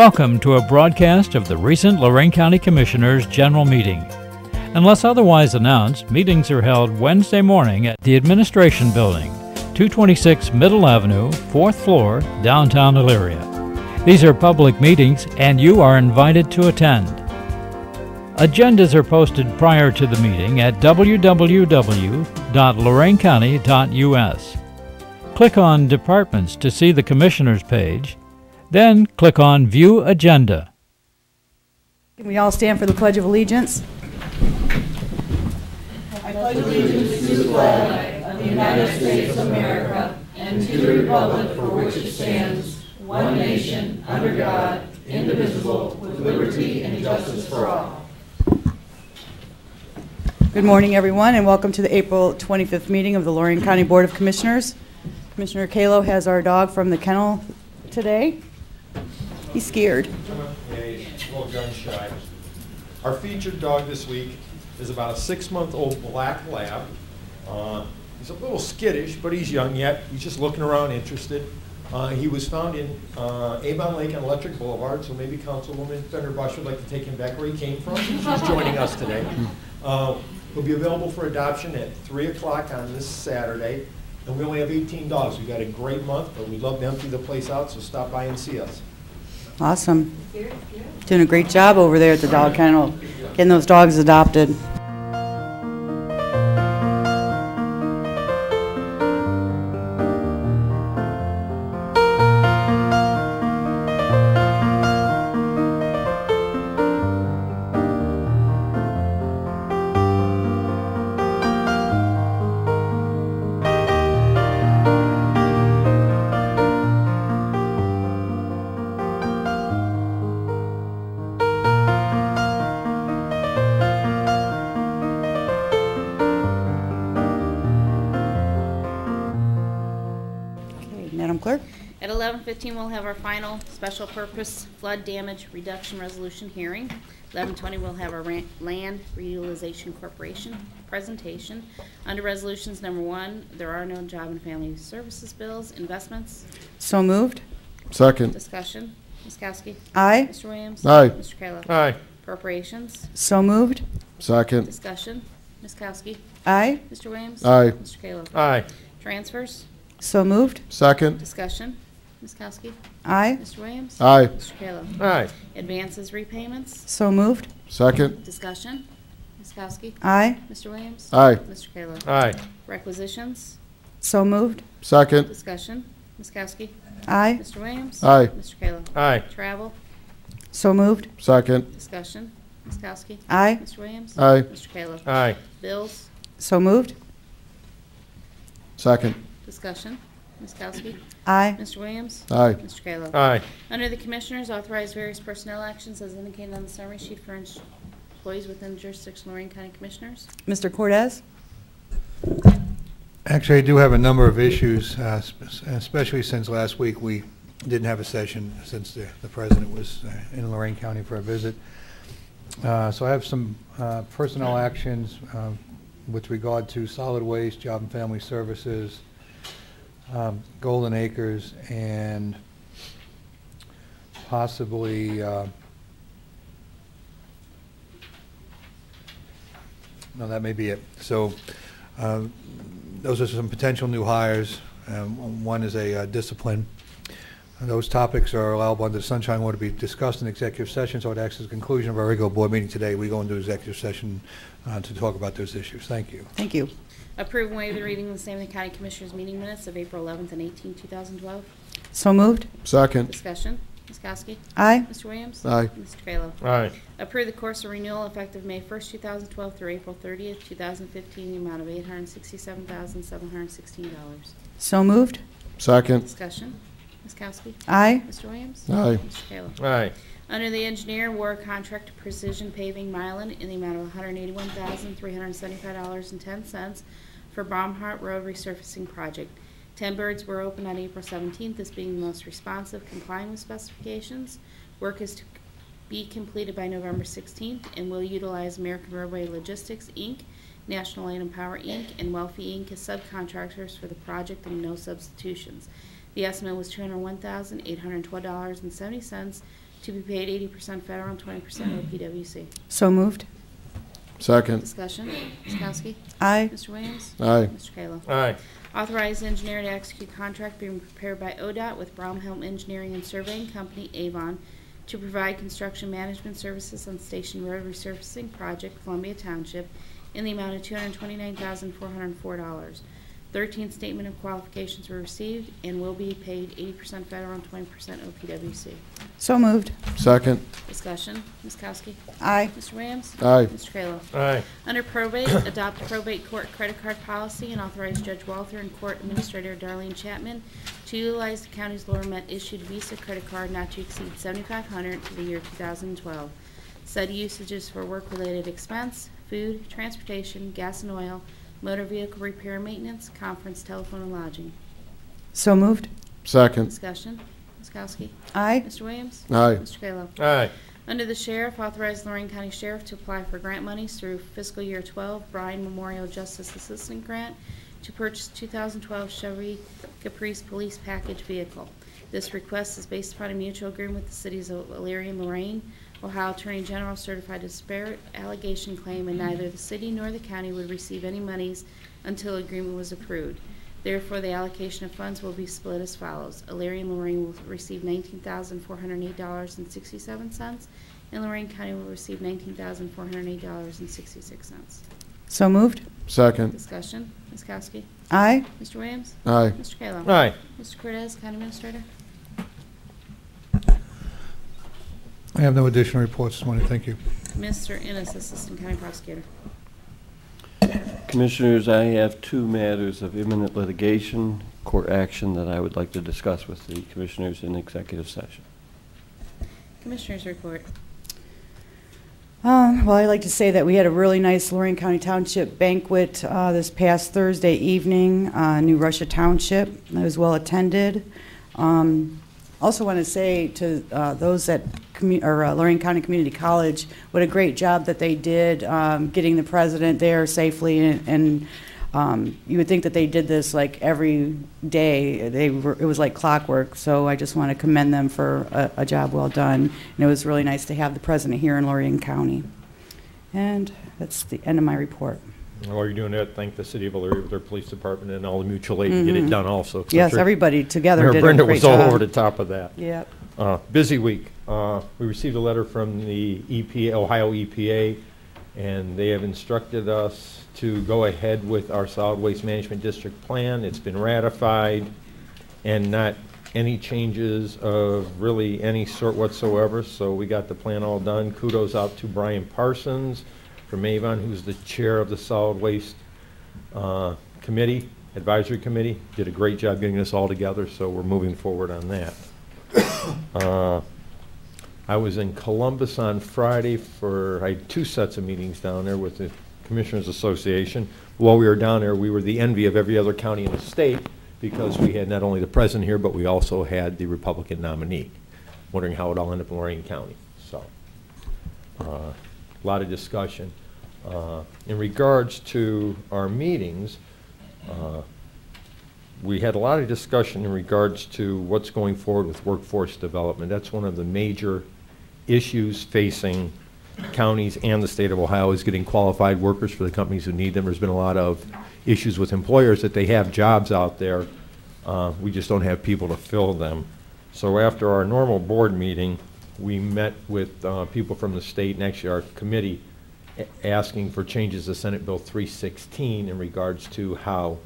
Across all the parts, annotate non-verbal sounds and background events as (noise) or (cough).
Welcome to a broadcast of the recent Lorain County Commissioners' General Meeting. Unless otherwise announced, meetings are held Wednesday morning at the Administration Building, 226 Middle Avenue, 4th floor, downtown Elyria. These are public meetings and you are invited to attend. Agendas are posted prior to the meeting at www.loraincounty.us. Click on Departments to see the Commissioners page, then click on View Agenda. Can we all stand for the Pledge of Allegiance? I pledge allegiance to the flag of the United States of America and to the republic for which it stands, one nation, under God, indivisible, with liberty and justice for all. Good morning, everyone, and welcome to the April 25th meeting of the Lorain County Board of Commissioners. Commissioner Kalo has our dog from the kennel today. He's scared. Our featured dog this week is about a six-month-old black lab. Uh, He's a little skittish, but he's young yet. He's just looking around, interested. Uh, He was found in uh, Avon Lake on Electric Boulevard, so maybe Councilwoman Fender Bush would like to take him back where he came from. She's joining us today. Uh, He'll be available for adoption at 3 o'clock on this Saturday. And we only have 18 dogs. We've got a great month, but we'd love to empty the place out, so stop by and see us. Awesome. Doing a great job over there at the dog kennel, getting those dogs adopted. 11:15, we'll have our final special purpose flood damage reduction resolution hearing. 11:20, we'll have our Land Reutilization Corporation presentation. Under resolutions number one, there are no job and family services bills, investments, So moved? Second. discussion. Ms. Kokoski? Aye. Mr. Williams? Aye. Mr. Kalo? Aye. Appropriations, So moved? Second. discussion. Ms. Kokoski? Aye. Mr. Williams? Aye. Mr. Kalo? Aye. Transfers, So moved? Second. discussion. Ms. Kokoski? Aye. Mr. Williams? Aye. Mr. Kalo? Aye. Advances, repayments, So moved? Second. Discussion. Ms. Kokoski? Aye. Mr. Williams? Aye. Mr. Kalo? Aye. Requisitions. So moved? Second. Discussion. Ms. Kokoski? Aye. Mr. Williams? Aye. Mr. Kalo? Aye. Travel. So moved? Second. Discussion. Ms. Kokoski? Aye. Mr. Williams? Aye. Mr. Kalo? Aye. Bills. So moved? Second. Discussion. Ms. Kokoski? Aye. Mr. Williams? Aye. Mr. Kalo? Aye. Under the Commissioners, authorize various personnel actions as indicated on the summary sheet for employees within the jurisdiction of Lorain County Commissioners. Mr. Cordes? Actually, I do have a number of issues, uh, especially since last week we didn't have a session since the the president was uh, in Lorain County for a visit. Uh, So I have some uh, personnel actions um, with regard to solid waste, job and family services, um, Golden Acres, and possibly, uh, no, that may be it. So uh, those are some potential new hires. Um, One is a uh, discipline. And Those topics are allowable under the Sunshine Law to be discussed in executive session, so it acts as a conclusion of our regular board meeting today. We go into executive session uh, to talk about those issues. Thank you. Thank you. Approve and waive the reading of the same in the County Commissioners meeting minutes of April 11th and 18th, 2012. So moved? Second. Discussion. Ms. Kokoski? Aye. Mr. Williams? Aye. Mr. Kalo? Aye. Approve the course of renewal effective May 1st, 2012 through April 30th, 2015, the amount of $867,716. So moved? Second. Discussion. Ms. Kokoski? Aye. Mr. Williams? Aye. Mr. Kalo? Aye. Under the engineer, war contract to Precision Paving Myland in the amount of $181,375.10 for Baumhart Road resurfacing project. Ten birds were opened on April 17th, as being the most responsive complying with specifications. Work is to be completed by November 16th and will utilize American Roadway Logistics, Inc., National Land and Power, Inc., and Wealthy, Inc. as subcontractors for the project and no substitutions. The estimate was $201,812.70 to be paid 80% federal and 20% OPWC. So moved. Second. Discussion. Ms. Kokoski? Aye. Mr. Williams? Aye. Mr. Kalo? Aye. Authorize engineer to execute contract being prepared by ODOT with Bramhall Engineering and Surveying Company, Avon, to provide construction management services on Station Road resurfacing project, Columbia Township, in the amount of $229,404. Thirteen statement of qualifications were received and will be paid 80% federal and 20% OPWC. So moved. Second. Discussion, Ms. Kokoski? Aye. Mr. Williams? Aye. Mr. Kalo? Aye. Under probate, (coughs) adopt probate court credit card policy and authorize Judge Walther and Court Administrator Darlene Chapman to utilize the county's Lower Met issued Visa credit card not to exceed 7500 for the year 2012. Said usages for work-related expense, food, transportation, gas and oil, motor vehicle repair maintenance, conference, telephone, and lodging. So moved. Second. Discussion. Ms. Kokoski? Aye. Mr. Williams? Aye. Mr. Kalo? Aye. Under the Sheriff, authorize Lorain County Sheriff to apply for grant monies through fiscal year 12 Byrne Memorial Justice Assistant Grant to purchase 2012 Chevy Caprice Police Package Vehicle. This request is based upon a mutual agreement with the cities of Elyria and Lorain. Ohio Attorney General certified a disparate allegation claim, and neither the city nor the county would receive any monies until agreement was approved. Therefore, the allocation of funds will be split as follows. Elyria and Lorain will receive $19,408.67, and Lorain County will receive $19,408.66. So moved. Second. Discussion, Ms. Kokoski. Aye. Mr. Williams. Aye. Mr. Kalo. Aye. Mr. Cordes, County Administrator. I have no additional reports this morning, thank you. Mr. Innes, Assistant County Prosecutor. Commissioners, I have two matters of imminent litigation, court action that I would like to discuss with the commissioners in executive session. Commissioners report. Um, Well, I'd like to say that we had a really nice Lorain County Township banquet uh, this past Thursday evening, uh, New Russia Township. It was well-attended. Um, Also want to say to uh, those at or, uh, County Community College, what a great job that they did um, getting the president there safely. and- And um, you would think that they did this like every day. They were, it was like clockwork. So I just want to commend them for a, a job well done. And it was really nice to have the president here in Lorain County. And that's the end of my report. While you're doing that, thank the city of Elyria with their police department and all the mutual aid to get it Mhm. done also. 'cause I'm Yes, sure everybody together Mayor did a Brinda great was all over the top of that. Yep. Uh, Busy week. Uh, We received a letter from the EPA, Ohio EPA, and they have instructed us to go ahead with our solid waste management district plan. It's been ratified, and not any changes of really any sort whatsoever, so we got the plan all done. Kudos out to Brian Parsons from Avon, who's the chair of the solid waste uh, committee, advisory committee. Did a great job getting this all together, so we're moving forward on that. (coughs) Uh, I was in Columbus on Friday for, I had two sets of meetings down there with the Commissioners Association. While we were down there, we were the envy of every other county in the state because we had not only the president here, but we also had the Republican nominee. Wondering how it all ended up in Lorain County, so. uh, A lot of discussion. Uh, In regards to our meetings, uh, we had a lot of discussion in regards to what's going forward with workforce development. That's one of the major issues facing counties and the state of Ohio is getting qualified workers for the companies who need them. There's been a lot of issues with employers that they have jobs out there. Uh, We just don't have people to fill them. So after our normal board meeting, we met with uh, people from the state and actually our committee asking for changes to Senate Bill 316 in regards to how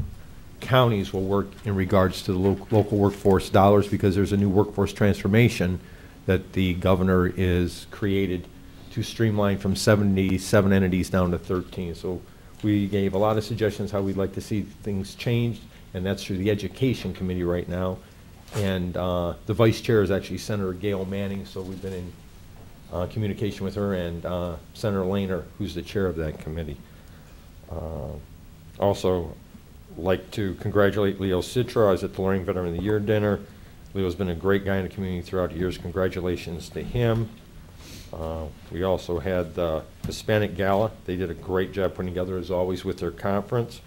counties will work in regards to the lo- local workforce dollars because there's a new workforce transformation that the governor is created to streamline from 77 entities down to 13. So we gave a lot of suggestions how we'd like to see things changed, and that's through the Education Committee right now. And uh, the vice chair is actually Senator Gayle Manning, so we've been in uh, communication with her, and uh, Senator Lehner, who's the chair of that committee. Uh, Also, like to congratulate Leo Citro. I was at the Learning Veteran of the Year dinner. Leo's been a great guy in the community throughout the years. Congratulations to him. Uh, We also had the Hispanic Gala. They did a great job putting together, as always, with their conference.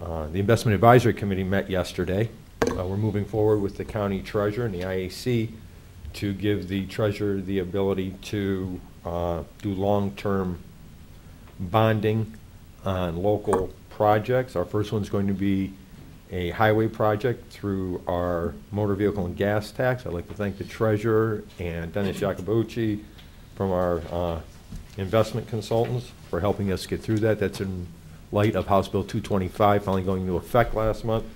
Uh, The Investment Advisory Committee met yesterday. Uh, We're moving forward with the county treasurer and the IAC to give the treasurer the ability to uh, do long-term bonding on local projects. Our first one's going to be a highway project through our motor vehicle and gas tax. I'd like to thank the treasurer and Dennis Jacobucci from our uh, investment consultants for helping us get through that. That's in light of House Bill 225 finally going into effect last month.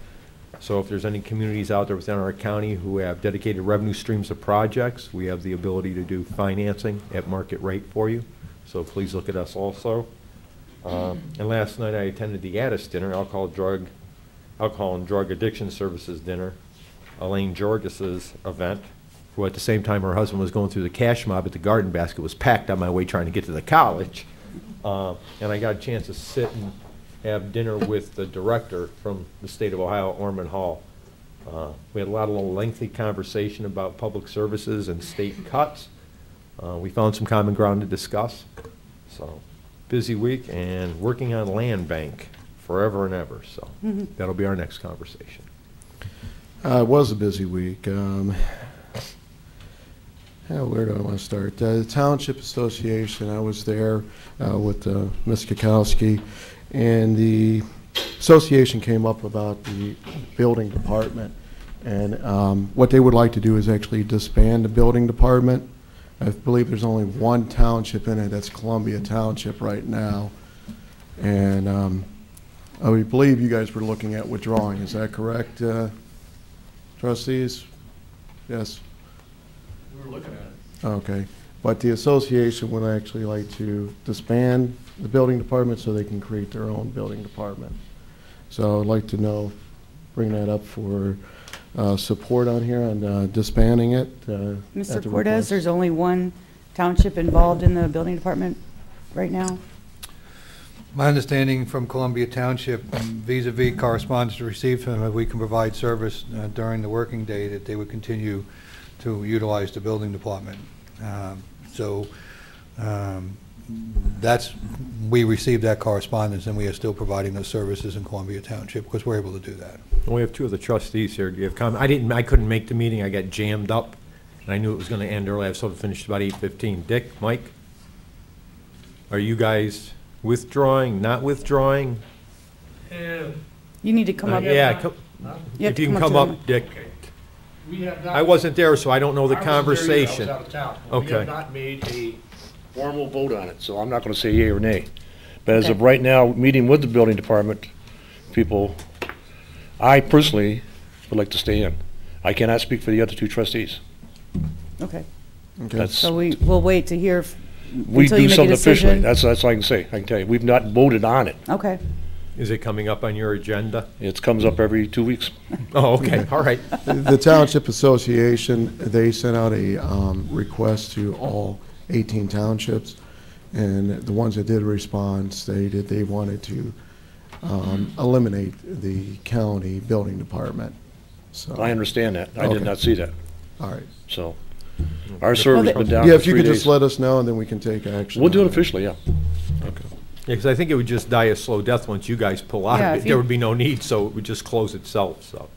So if there's any communities out there within our county who have dedicated revenue streams of projects, we have the ability to do financing at market rate for you. So please look at us also. Um, And last night, I attended the Addis Dinner, Alcohol, Drug, Alcohol and Drug Addiction Services Dinner, Elaine Georgas's event, who at the same time her husband was going through the cash mob at the Garden Basket, was packed on my way trying to get to the college. Uh, And I got a chance to sit and have dinner with the director from the state of Ohio, Orman Hall. Uh, We had a lot of lengthy conversation about public services and state cuts. Uh, We found some common ground to discuss. So, busy week and working on land bank forever and ever, so that'll be our next conversation. Uh, It was a busy week. Um, yeah, Where do I want to start? Uh, The Township Association, I was there uh, with uh, Ms. Kokoski, and the association came up about the building department. And um, what they would like to do is actually disband the building department. I believe there's only one township in it, that's Columbia Township right now. And um, I believe you guys were looking at withdrawing, is that correct, uh, trustees? Yes? We were looking at it. Okay. But the association would actually like to disband the building department so they can create their own building department. So I'd like to know, bring that up for uh, support on here on uh, disbanding it. uh, Mr. the Cordes, request. there's only one township involved in the building department right now? My understanding from Columbia Township vis-à-vis correspondence received from them, if we can provide service uh, during the working day, that they would continue to utilize the building department. Um, So um, that's, we received that correspondence, and we are still providing those services in Columbia Township, because we're able to do that. We have two of the trustees here. Do you have comment? I didn't, I couldn't make the meeting. I got jammed up, and I knew it was going to end early. I was supposed to finish about 8:15. Dick, Mike? Are you guys withdrawing, not withdrawing? And You need to come Uh, up. Yeah, come- huh? You have if to you can to come the- up, Dick. Okay. we have not. I wasn't there, so I don't know the I wasn't there either. conversation. I was out of town. We Okay. have not made a formal vote on it, so I'm not gonna say yea or nay. But as of Okay. right now, meeting with the building department people, I personally would like to stay in. I cannot speak for the other two trustees. Okay, Okay. That's, so we, we'll wait to hear f- we until you do make a something officially. decision. That's, that's all I can say. I can tell you. We've not voted on it. Okay, Is it coming up on your agenda? It comes up every two weeks. (laughs) Oh, okay, all right. The Township Association, they sent out a um, request to all 18 townships, and the ones that did respond stated they wanted to um, eliminate the county building department. So, I understand that. I Okay. did not see that, all right. so. Our server's they- been down Yeah, for if you three could just days. let us know, and then we can take action. We'll do on it officially, yeah. Okay. Yeah, because I think it would just die a slow death once you guys pull out Yeah, of if it. There would be no need, so it would just close itself, so.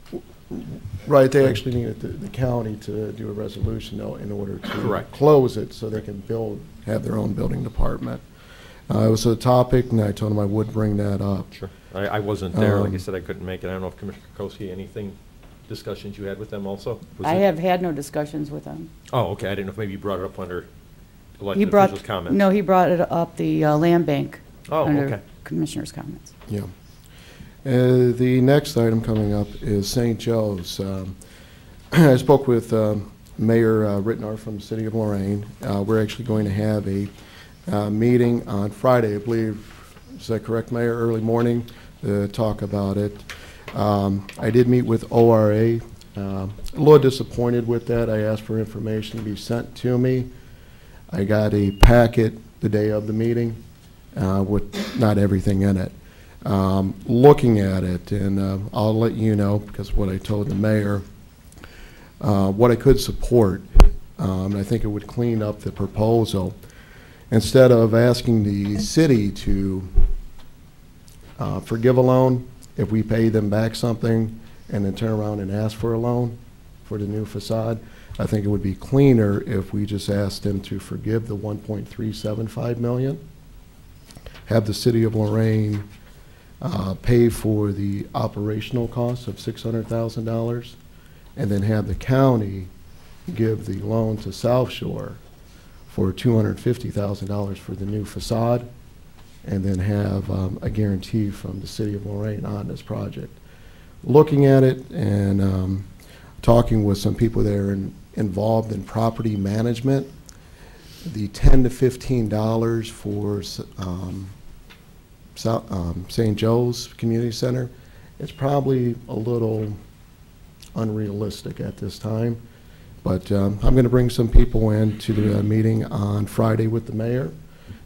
Right, they actually needed the, the county to do a resolution, though, in order to Correct. close it, so they can build, have their own building department. Uh, It was a topic, and I told them I would bring that up. Sure. I, I wasn't there. Like I Um, said, I couldn't make it. I don't know if Commissioner Kokoski, anything, discussions you had with them also? Was I it- have had no discussions with them. Oh, okay. I didn't know if maybe you brought it up under He elected brought, officials' comments. no, he brought it up, the uh, land bank. Oh, under okay. Commissioner's comments. Yeah. Uh, The next item coming up is St. Joe's. Um, (clears throat) I spoke with um, Mayor uh, from the city of Lorain. Uh, We're actually going to have a uh, meeting on Friday, I believe, is that correct, Mayor? Early morning, to talk about it. Um, I did meet with ORA. Um, A little disappointed with that. I asked for information to be sent to me. I got a packet the day of the meeting uh, with not everything in it. Um, Looking at it, and uh, I'll let you know, because what I told the mayor, uh, what I could support, um, and I think it would clean up the proposal. Instead of asking the city to uh, forgive a loan, if we pay them back something and then turn around and ask for a loan for the new facade, I think it would be cleaner if we just asked them to forgive the 1.375 million, have the city of Lorain uh, pay for the operational costs of $600,000, and then have the county give the loan to South Shore for $250,000 for the new facade, and then have um, a guarantee from the city of Lorain on this project. Looking at it and um, talking with some people that are in- involved in property management, the 10 to 15 dollars for um, Um, St. Joe's Community Center, it's probably a little unrealistic at this time. But um, I'm going to bring some people in to the uh, meeting on Friday with the mayor,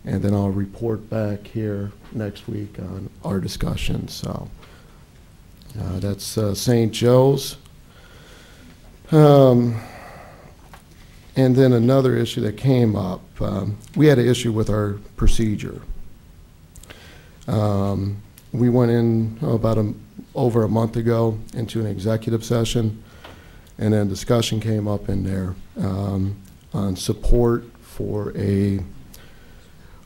and then I'll report back here next week on our discussion, so. uh, That's uh, St. Joe's. Um, And then another issue that came up, um, we had an issue with our procedure. Um, We went in about a, over a month ago into an executive session, and then discussion came up in there um, on support for a,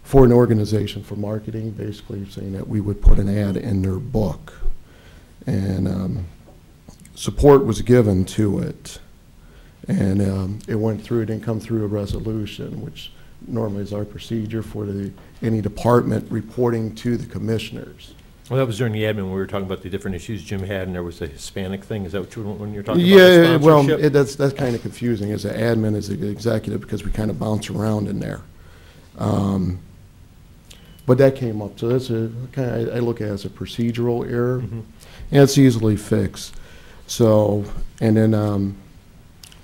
for an organization for marketing, basically saying that we would put an ad in their book. And um, support was given to it. And um, it went through, it didn't come through a resolution, which normally is our procedure for the, any department reporting to the commissioners. Well, that was during the admin, when we were talking about the different issues Jim had, and there was the Hispanic thing. Is that what you, when you're talking about Yeah, well, it- that's, that's kind of confusing as an admin, as an executive, because we kind of bounce around in there. Um, But that came up, so that's a, kind of, I look at it as a procedural error, Mhm. and it's easily fixed. So, and then, um,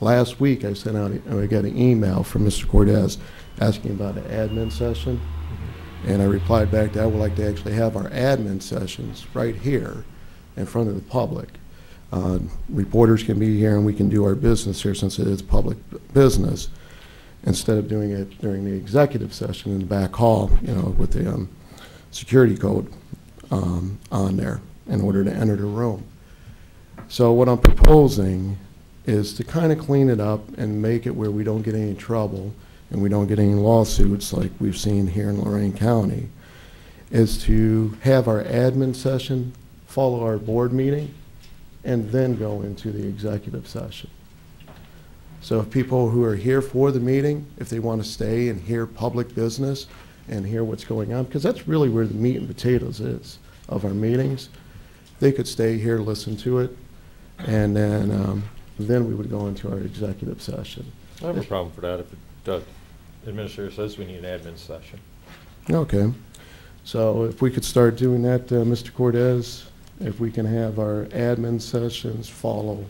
last week, I sent out, I got an email from Mr. Cordes asking about an admin session. And I replied back that I would like to actually have our admin sessions right here in front of the public. Uh, Reporters can be here and we can do our business here since it is public business, instead of doing it during the executive session in the back hall, you know, with the um, security code um, on there in order to enter the room. So what I'm proposing is to kind of clean it up and make it where we don't get any trouble and we don't get any lawsuits like we've seen here in Lorain County, is to have our admin session follow our board meeting and then go into the executive session. So if people who are here for the meeting, if they want to stay and hear public business and hear what's going on, because that's really where the meat and potatoes is of our meetings, they could stay here, listen to it, and then, um, then we would go into our executive session. I have a problem for that if the administrator says we need an admin session. Okay. So if we could start doing that, uh, Mr. Cordes, if we can have our admin sessions follow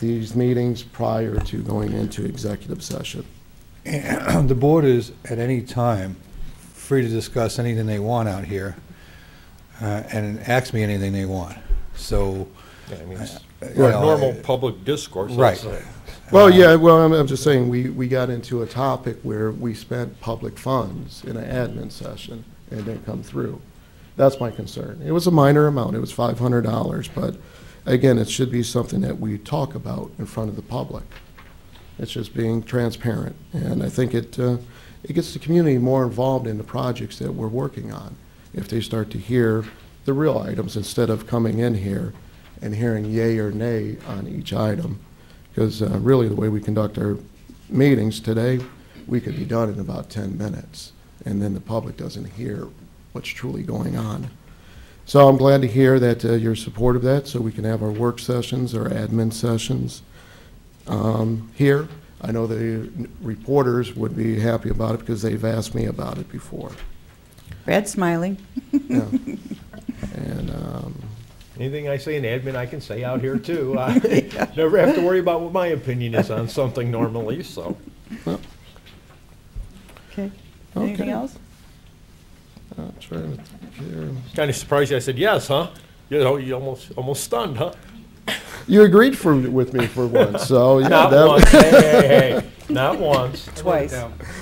these meetings prior to going into executive session. (clears throat) The board is, at any time, free to discuss anything they want out here, uh, and ask me anything they want. So, Yeah, I mean, like uh, normal public discourse. Right. that's- Well, yeah, well, I'm, I'm just saying, we, we got into a topic where we spent public funds in an admin session and it didn't come through. That's my concern. It was a minor amount, it was five hundred dollars, but again, it should be something that we talk about in front of the public. It's just being transparent, and I think it, uh, it gets the community more involved in the projects that we're working on. If they start to hear the real items instead of coming in here and hearing yay or nay on each item. Because uh, really, the way we conduct our meetings today, we could be done in about 10 minutes, and then the public doesn't hear what's truly going on. So I'm glad to hear that uh, you're supportive of that, so we can have our work sessions, our admin sessions um, here. I know the reporters would be happy about it because they've asked me about it before. Brad's smiling. (laughs) Yeah. And, um, Anything I say in admin, I can say out here (laughs) too. I never have to worry about what my opinion is on something normally, so. Okay. Anything Okay. else? I'm trying to here. Kind of surprised you. I said, yes, huh? You know, you almost, almost stunned, huh? You agreed for, with me for once, so yeah. Not that- once, hey, hey, hey, not once. (laughs) Twice.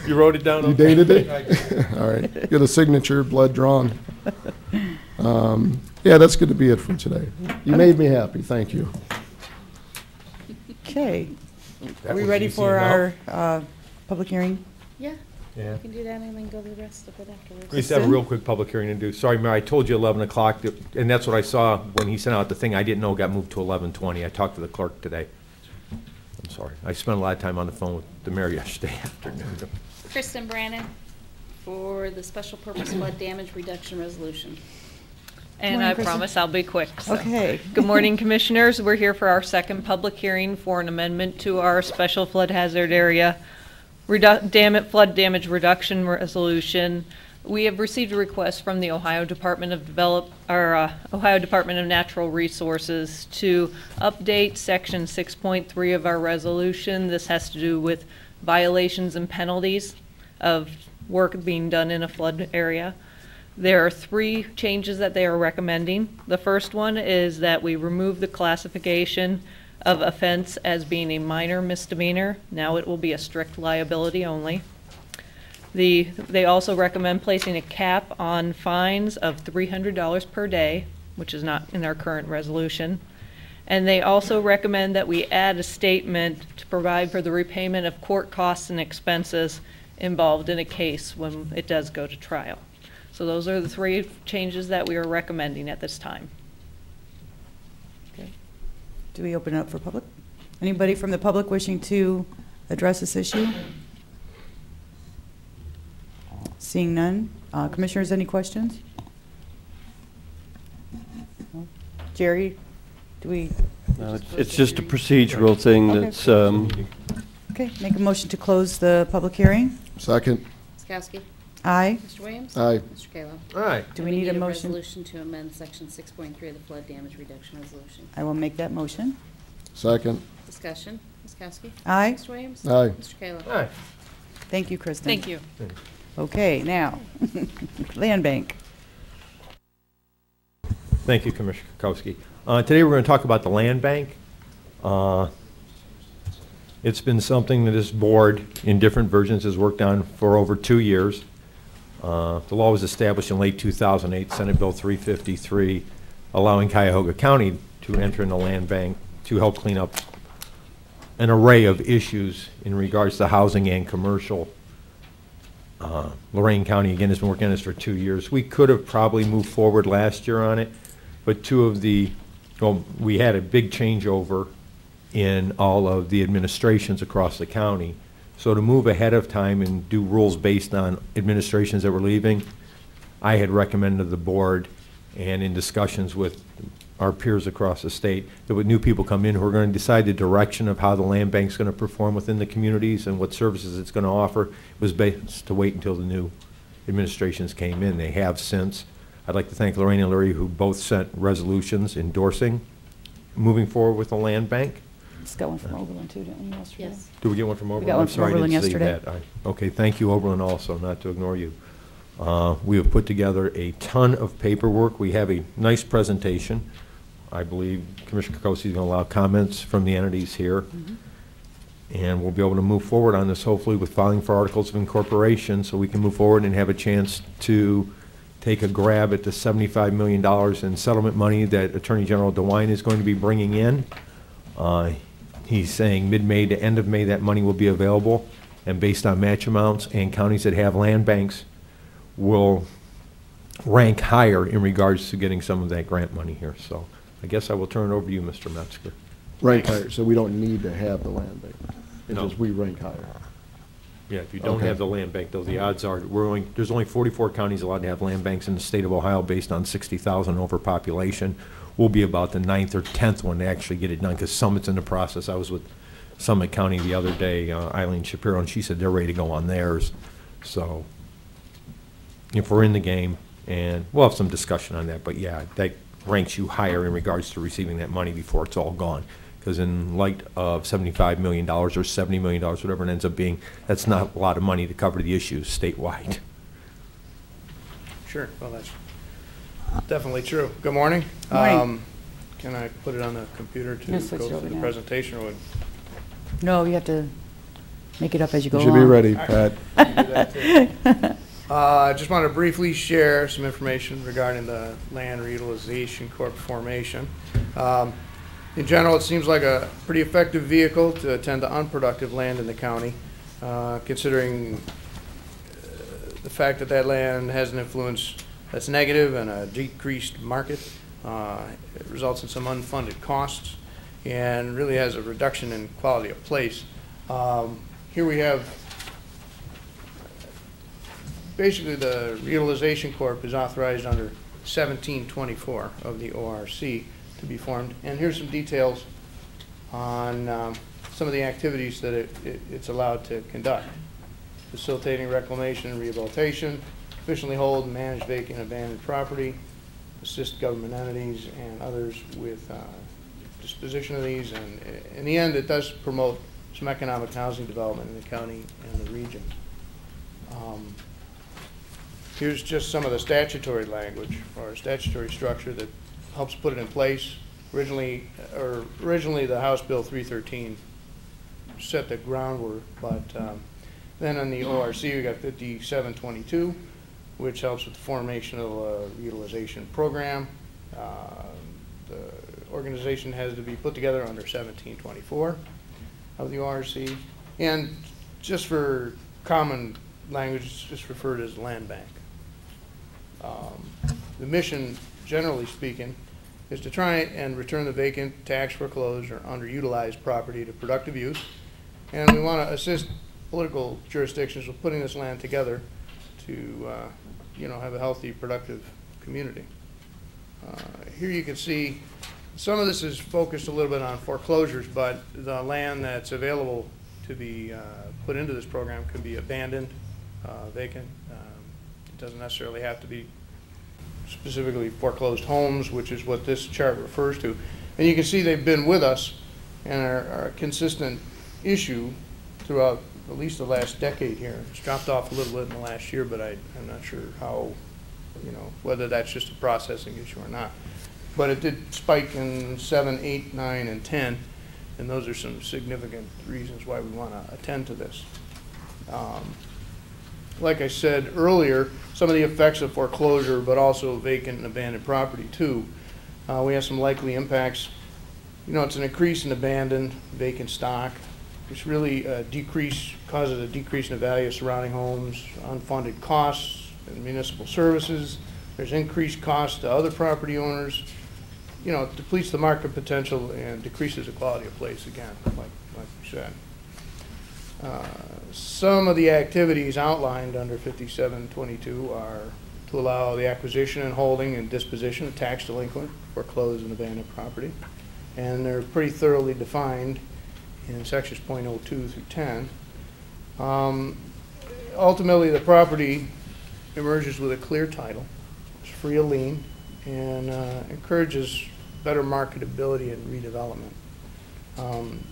You wrote it down? You okay? dated it? (laughs) All right, get a signature, blood drawn. Um, Yeah, that's good to be it for today. You made me happy, thank you. Okay. Are we ready for enough. our uh, public hearing? Yeah, Yeah. we can do that and then go to the rest of it afterwards. We used to have a real quick public hearing to do. Sorry, Mayor, I told you 11 o'clock, that- and that's what I saw when he sent out the thing. I didn't know it got moved to 11:20. I talked to the clerk today. I'm sorry. I spent a lot of time on the phone with the mayor (laughs) yesterday afternoon. Christin Brandon for the special purpose flood damage reduction resolution. And Morning, I Christin. promise I'll be quick. so. Okay. Good morning, Commissioners. We're here for our second public hearing for an amendment to our special flood hazard area redu- dam- flood damage reduction resolution. We have received a request from the Ohio Department of Develop, or uh, Ohio Department of Natural Resources to update Section 6.3 of our resolution. This has to do with violations and penalties of work being done in a flood area. There are three changes that they are recommending. The first one is that we remove the classification of offense as being a minor misdemeanor. Now it will be a strict liability only. The, they also recommend placing a cap on fines of $300 per day, which is not in our current resolution. And they also recommend that we add a statement to provide for the repayment of court costs and expenses involved in a case when it does go to trial. So those are the three changes that we are recommending at this time. Okay. Do we open it up for public? Anybody from the public wishing to address this issue? Seeing none. Uh, Commissioners, any questions? No? Jerry, do we, No, it's- It's just a procedural thing Okay. that's, um, okay, make a motion to close the public hearing? Second. Ms. Kokoski? Aye. Mr. Williams? Aye. Mr. Kalo? All right. Do we need a motion? resolution to amend section 6.3 of the flood damage reduction resolution. I will make that motion. Second. Discussion, Ms. Kokoski? Aye. Mr. Williams? Aye. Mr. Kalo? Aye. Thank you, Christin. Thank you. Okay, now, (laughs) Land Bank. Thank you, Commissioner Kokoski. Uh, Today, we're going to talk about the land bank. Uh, It's been something that this board, in different versions, has worked on for over two years. Uh, The law was established in late 2008, Senate Bill 353, allowing Cuyahoga County to enter in the land bank to help clean up an array of issues in regards to housing and commercial uh, Lorain County, again, has been working on this for two years. We could have probably moved forward last year on it, but two of the, well, we had a big changeover in all of the administrations across the county. So to move ahead of time and do rules based on administrations that were leaving, I had recommended to the board, and in discussions with our peers across the state, that with new people come in who are going to decide the direction of how the land bank's going to perform within the communities and what services it's going to offer, was best to wait until the new administrations came in. They have since. I'd like to thank Lorain and who both sent resolutions endorsing moving forward with the land bank. Just got one from Oberlin too, didn't we, yesterday? Yes. Did we get one from Oberlin? got I'm one from sorry, I didn't Oberlin see yesterday. that. I- Okay, thank you, Oberlin, also, not to ignore you. Uh, We have put together a ton of paperwork. We have a nice presentation. I believe Commissioner Kokoski is going to allow comments from the entities here. And we'll be able to move forward on this, hopefully, with filing for articles of incorporation, so we can move forward and have a chance to take a grab at the $75 million in settlement money that Attorney General DeWine is going to be bringing in. Uh, He's saying mid-May to end of May, that money will be available, and based on match amounts and counties that have land banks will rank higher in regards to getting some of that grant money here. So I guess I will turn it over to you, Mr. Metzger. Rank higher, so we don't need to have the land bank. It's No. just we rank higher. Yeah, if you don't Okay. have the land bank, though, the odds are, we're only, there's only 44 counties allowed to have land banks in the state of Ohio based on 60,000 overpopulation. We'll be about the ninth or 10th one to actually get it done, because Summit's in the process. I was with Summit County the other day, uh, Ilene Shapiro, and she said they're ready to go on theirs. So if we're in the game, and we'll have some discussion on that, but yeah, that ranks you higher in regards to receiving that money before it's all gone. Because in light of $75 million or $70 million, whatever it ends up being, that's not a lot of money to cover the issues statewide. Sure, well, that's definitely true. Good morning. Morning. Um, Can I put it on the computer to Yeah, switch go over through the now. presentation, or would No, you have to make it up as you go You along. should be ready, All Pat. you do that too? (laughs) Uh, I just want to briefly share some information regarding the Land Reutilization Corp formation. Um, In general, it seems like a pretty effective vehicle to attend to unproductive land in the county, uh, considering uh, the fact that that land has an influence that's negative and a decreased market. Uh, It results in some unfunded costs and really has a reduction in quality of place. Um, Here we have, basically the Utilization Corp. is authorized under 1724 of the ORC to be formed. And here's some details on um, some of the activities that it, it- it's allowed to conduct. Facilitating reclamation and rehabilitation, efficiently hold and manage vacant and abandoned property, assist government entities and others with uh, disposition of these, and in the end, it does promote some economic housing development in the county and the region. Um, Here's just some of the statutory language or statutory structure that helps put it in place. Originally, or originally, the House Bill 313 set the groundwork, but um, then on the ORC, we got 5722, which helps with the formation of a utilization program. Uh, The organization has to be put together under 1724 of the ORC. And just for common language, it's just referred as land bank. Um, The mission, generally speaking, is to try and return the vacant, tax foreclosed, or underutilized property to productive use. And we want to assist political jurisdictions with putting this land together to, uh, you know, have a healthy, productive community. Uh, Here you can see, some of this is focused a little bit on foreclosures, but the land that's available to be uh, put into this program can be abandoned, uh, vacant. Um, It doesn't necessarily have to be specifically foreclosed homes, which is what this chart refers to. And you can see they've been with us and are are a consistent issue throughout at least the last decade here. It's dropped off a little bit in the last year, but I, I'm not sure how, you know, whether that's just a processing issue or not. But it did spike in seven, eight, nine, and ten, and those are some significant reasons why we want to attend to this. Um, like I said earlier, some of the effects of foreclosure, but also vacant and abandoned property too. Uh, we have some likely impacts. You know, it's an increase in abandoned vacant stock. It's really a decrease, causes a decrease in the value of surrounding homes, unfunded costs in municipal services. There's increased costs to other property owners. You know, it depletes the market potential and decreases the quality of place again, like, like we said. Uh, Some of the activities outlined under 5722 are to allow the acquisition and holding and disposition of tax delinquent, foreclosed and abandoned property. And they're pretty thoroughly defined in sections .02 through 10. Um, Ultimately, the property emerges with a clear title, it's free of lien, and uh, encourages better marketability and redevelopment. Um,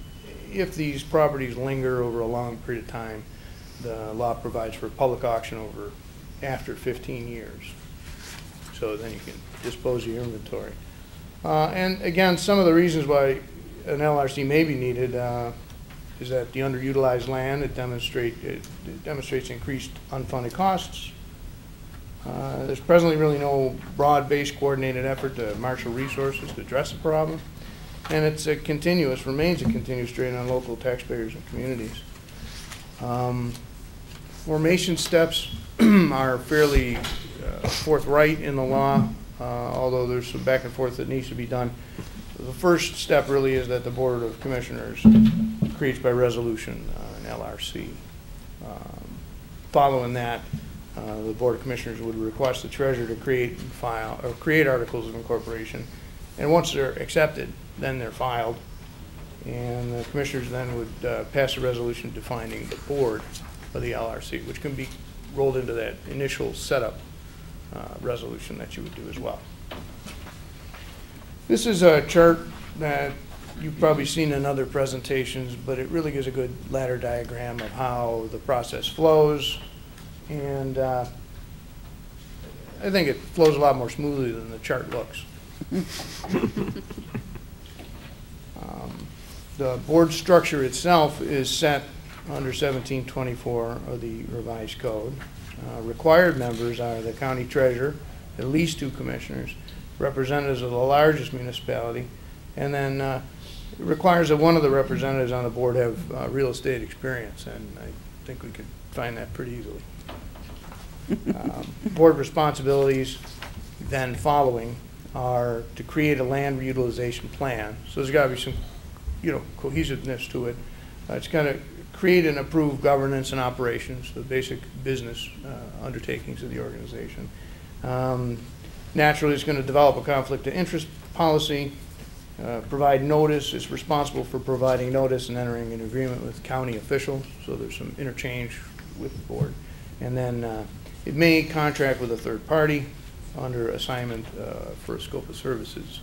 If these properties linger over a long period of time, the law provides for public auction over, after 15 years. So then you can dispose of your inventory. Uh, And again, some of the reasons why an LRC may be needed uh, is that the underutilized land, it demonstrate, it it demonstrates increased unfunded costs. Uh, There's presently really no broad-based coordinated effort to marshal resources to address the problem. And it's a continuous, remains a continuous drain on local taxpayers and communities. Um, Formation steps (clears throat) are fairly uh, forthright in the law, uh, although there's some back and forth that needs to be done. The first step really is that the Board of Commissioners creates by resolution uh, an LRC. Um, Following that, uh, the Board of Commissioners would request the treasurer to create and file, or create articles of incorporation. And once they're accepted, then they're filed. And the commissioners then would uh, pass a resolution defining the board of the LRC, which can be rolled into that initial setup uh, resolution that you would do as well. This is a chart that you've probably seen in other presentations, but it really gives a good ladder diagram of how the process flows. And uh, I think it flows a lot more smoothly than the chart looks. (laughs) Um, The board structure itself is set under 1724 of the revised code. Uh, Required members are the county treasurer, at least two commissioners, representatives of the largest municipality, And then uh, it requires that one of the representatives on the board have uh, real estate experience, and I think we could find that pretty easily. (laughs) Um, Board responsibilities then following are to create a land reutilization plan. So there's got to be some, you know, cohesiveness to it. Uh, It's going to create and approve governance and operations, the basic business uh, undertakings of the organization. Um, Naturally, it's going to develop a conflict of interest policy, uh, provide notice, is responsible for providing notice and entering an agreement with county officials, so there's some interchange with the board. And then uh, it may contract with a third party under assignment uh, for a scope of services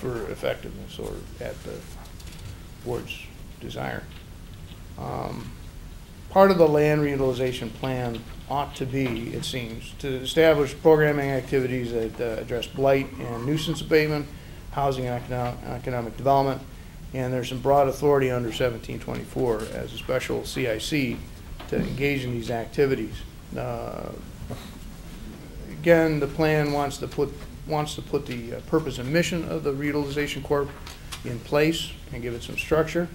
for effectiveness or at the board's desire. Um, Part of the land reutilization plan ought to be, it seems, to establish programming activities that uh, address blight and nuisance abatement, housing and econo- economic development, and there's some broad authority under 1724 as a special CIC to engage in these activities. Uh, Again, the plan wants to put, wants to put the uh, purpose and mission of the reutilization corp in place and give it some structure,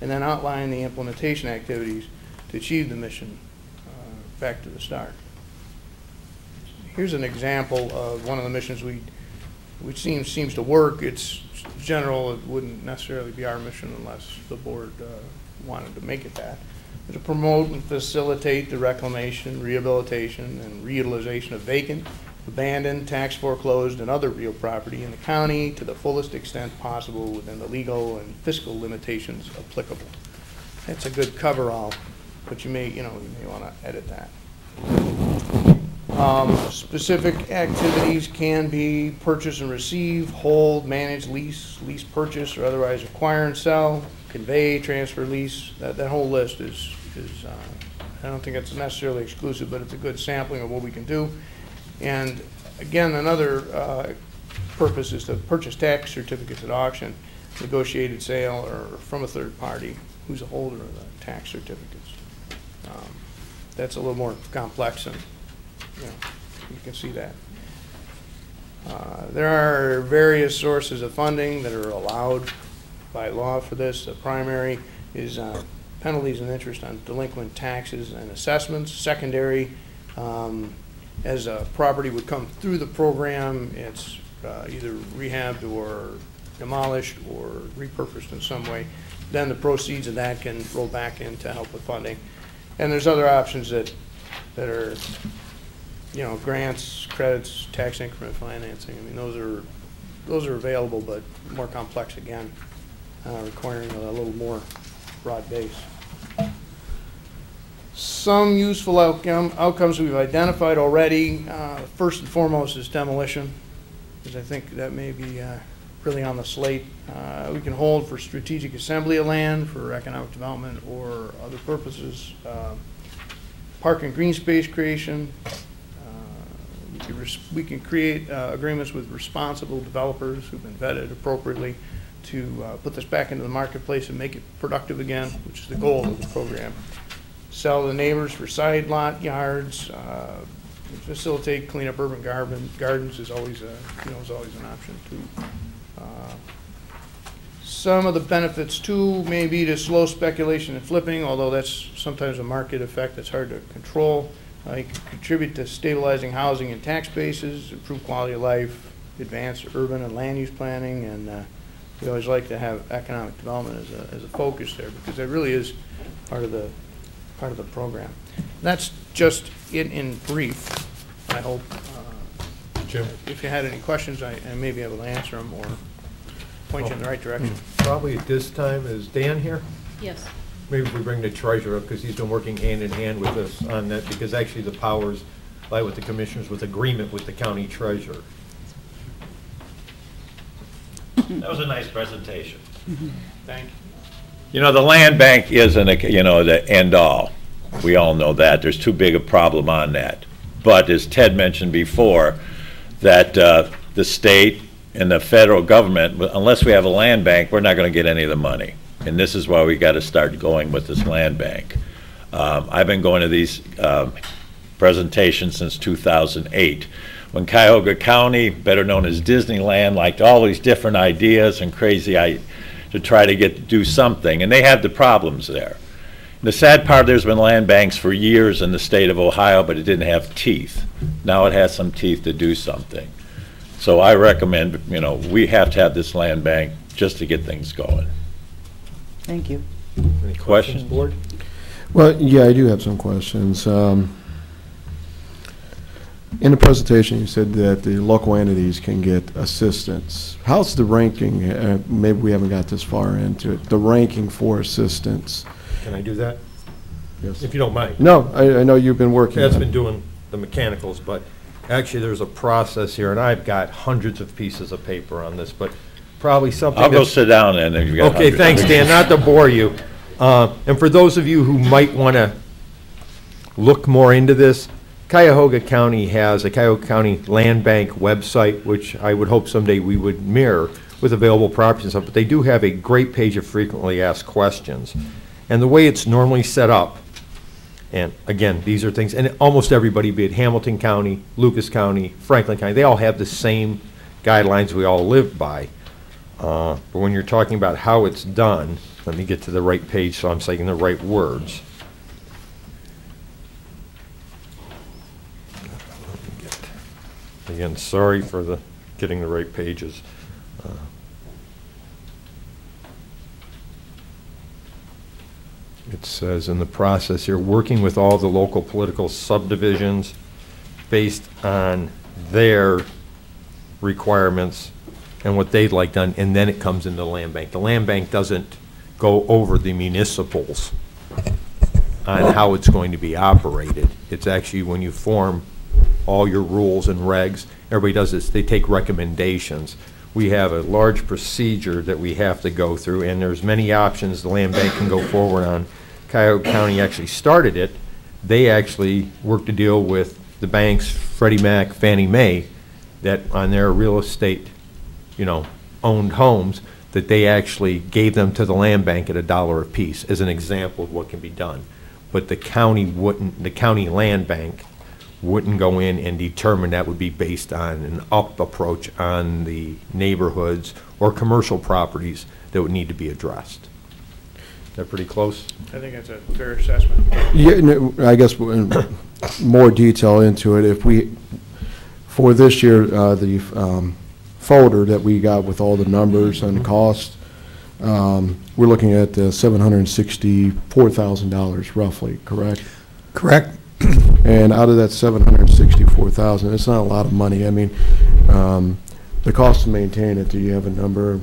and then outline the implementation activities to achieve the mission back to the start. Here's an example of one of the missions we, which seems, seems to work. It's general, it wouldn't necessarily be our mission unless the board uh, wanted to make it that. To promote and facilitate the reclamation, rehabilitation, and reutilization of vacant, abandoned, tax foreclosed, and other real property in the county to the fullest extent possible within the legal and fiscal limitations applicable. That's a good coverall, but you may, you know, you may want to edit that. Um, Specific activities can be purchase and receive, hold, manage, lease, lease purchase, or otherwise acquire and sell, convey, transfer, lease. That, that whole list is, is, uh, I don't think it's necessarily exclusive, but it's a good sampling of what we can do. And again, another uh, purpose is to purchase tax certificates at auction, negotiated sale, or from a third party who's a holder of the tax certificates. Um, That's a little more complex and you know, you can see that. Uh, There are various sources of funding that are allowed by law for this. The primary is uh, penalties and interest on delinquent taxes and assessments. Secondary, um, as a property would come through the program, it's uh, either rehabbed or demolished or repurposed in some way. Then the proceeds of that can roll back in to help with funding. And there's other options that, that are you know, grants, credits, tax increment financing, I mean, those are, those are available, but more complex again, uh, requiring a little more broad base. Some useful outcome, outcomes we've identified already, uh, first and foremost is demolition, because I think that may be, uh, really on the slate. Uh, we can hold for strategic assembly of land, for economic development or other purposes. Uh, Park and green space creation, we can We can create uh, agreements with responsible developers who've been vetted appropriately to uh, put this back into the marketplace and make it productive again, which is the goal of the program. Sell the neighbors for side lot yards, uh, facilitate cleanup urban garden, gardens is always a, you know, is always an option too. Some of the benefits too may be to slow speculation and flipping, although that's sometimes a market effect that's hard to control. Uh, it can contribute to stabilizing housing and tax bases, improve quality of life, advance urban and land use planning, and uh, we always like to have economic development as a, as a focus there, because that really is part of the, part of the program. That's just in, in brief, I hope. uh, Jim? If you had any questions, I, I may be able to answer them or point you in the right direction. Probably at this time, is Dan here? Yes. Maybe if we bring the treasurer up, because he's been working hand in hand with us on that, because actually the powers lie with the commissioners with agreement with the county treasurer. That was a nice presentation. Thank you. You know, the land bank isn't, a you know, the end-all. We all know that. There's too big a problem on that. But as Ted mentioned before, that uh, the state and the federal government, unless we have a land bank, we're not going to get any of the money. And this is why we got to start going with this land bank. Um, I've been going to these um, presentations since 2008. when Cuyahoga County, better known as Disneyland, liked all these different ideas and crazy i to try to get, do something, and they have the problems there. The sad part, there's been land banks for years in the state of Ohio, but it didn't have teeth. Now it has some teeth to do something. So I recommend, you know, we have to have this land bank just to get things going. Thank you. Any Questions? Board? Well, yeah, I do have some questions. Um, In the presentation, you said that the local entities can get assistance. How's the ranking, uh, maybe we haven't got this far into it, the ranking for assistance? Can I do that? Yes. If you don't mind. No, I, I know you've been working Ted's on been it. doing the mechanicals, but actually, there's a process here, and I've got hundreds of pieces of paper on this, but probably something I'll go that's- sit down and then you got. Okay, thanks, Dan, not to bore you. Uh, And for those of you who might want to look more into this, Cuyahoga County has a Cuyahoga County Land Bank website, which I would hope someday we would mirror with available properties and stuff, but they do have a great page of frequently asked questions. And the way it's normally set up, and again, these are things, and almost everybody, be it Hamilton County, Lucas County, Franklin County, they all have the same guidelines we all live by. Uh, But when you're talking about how it's done, let me get to the right page so I'm saying the right words. Again, sorry for the, getting the right pages. Uh, It says in the process here, working with all the local political subdivisions based on their requirements and what they'd like done, and then it comes into the land bank. The land bank doesn't go over the municipals on how it's going to be operated. It's actually when you form all your rules and regs, everybody does this, they take recommendations. We have a large procedure that we have to go through, and there's many options the land bank can go forward on. Cuyahoga County actually started it. They actually worked a deal with the banks, Freddie Mac, Fannie Mae, that on their real estate, you know, owned homes, that they actually gave them to the land bank at a dollar apiece as an example of what can be done. But the county wouldn't, the county land bank wouldn't go in and determine that would be based on an up approach on the neighborhoods or commercial properties that would need to be addressed. Is that pretty close? I think that's a fair assessment. Yeah, no, I guess in more detail into it, if we, for this year, uh, the um, folder that we got with all the numbers and the costs, um, we're looking at uh, $764,000 roughly, correct? Correct? And out of that 764,000, it's not a lot of money. I mean, um, the cost to maintain it, do you have a number,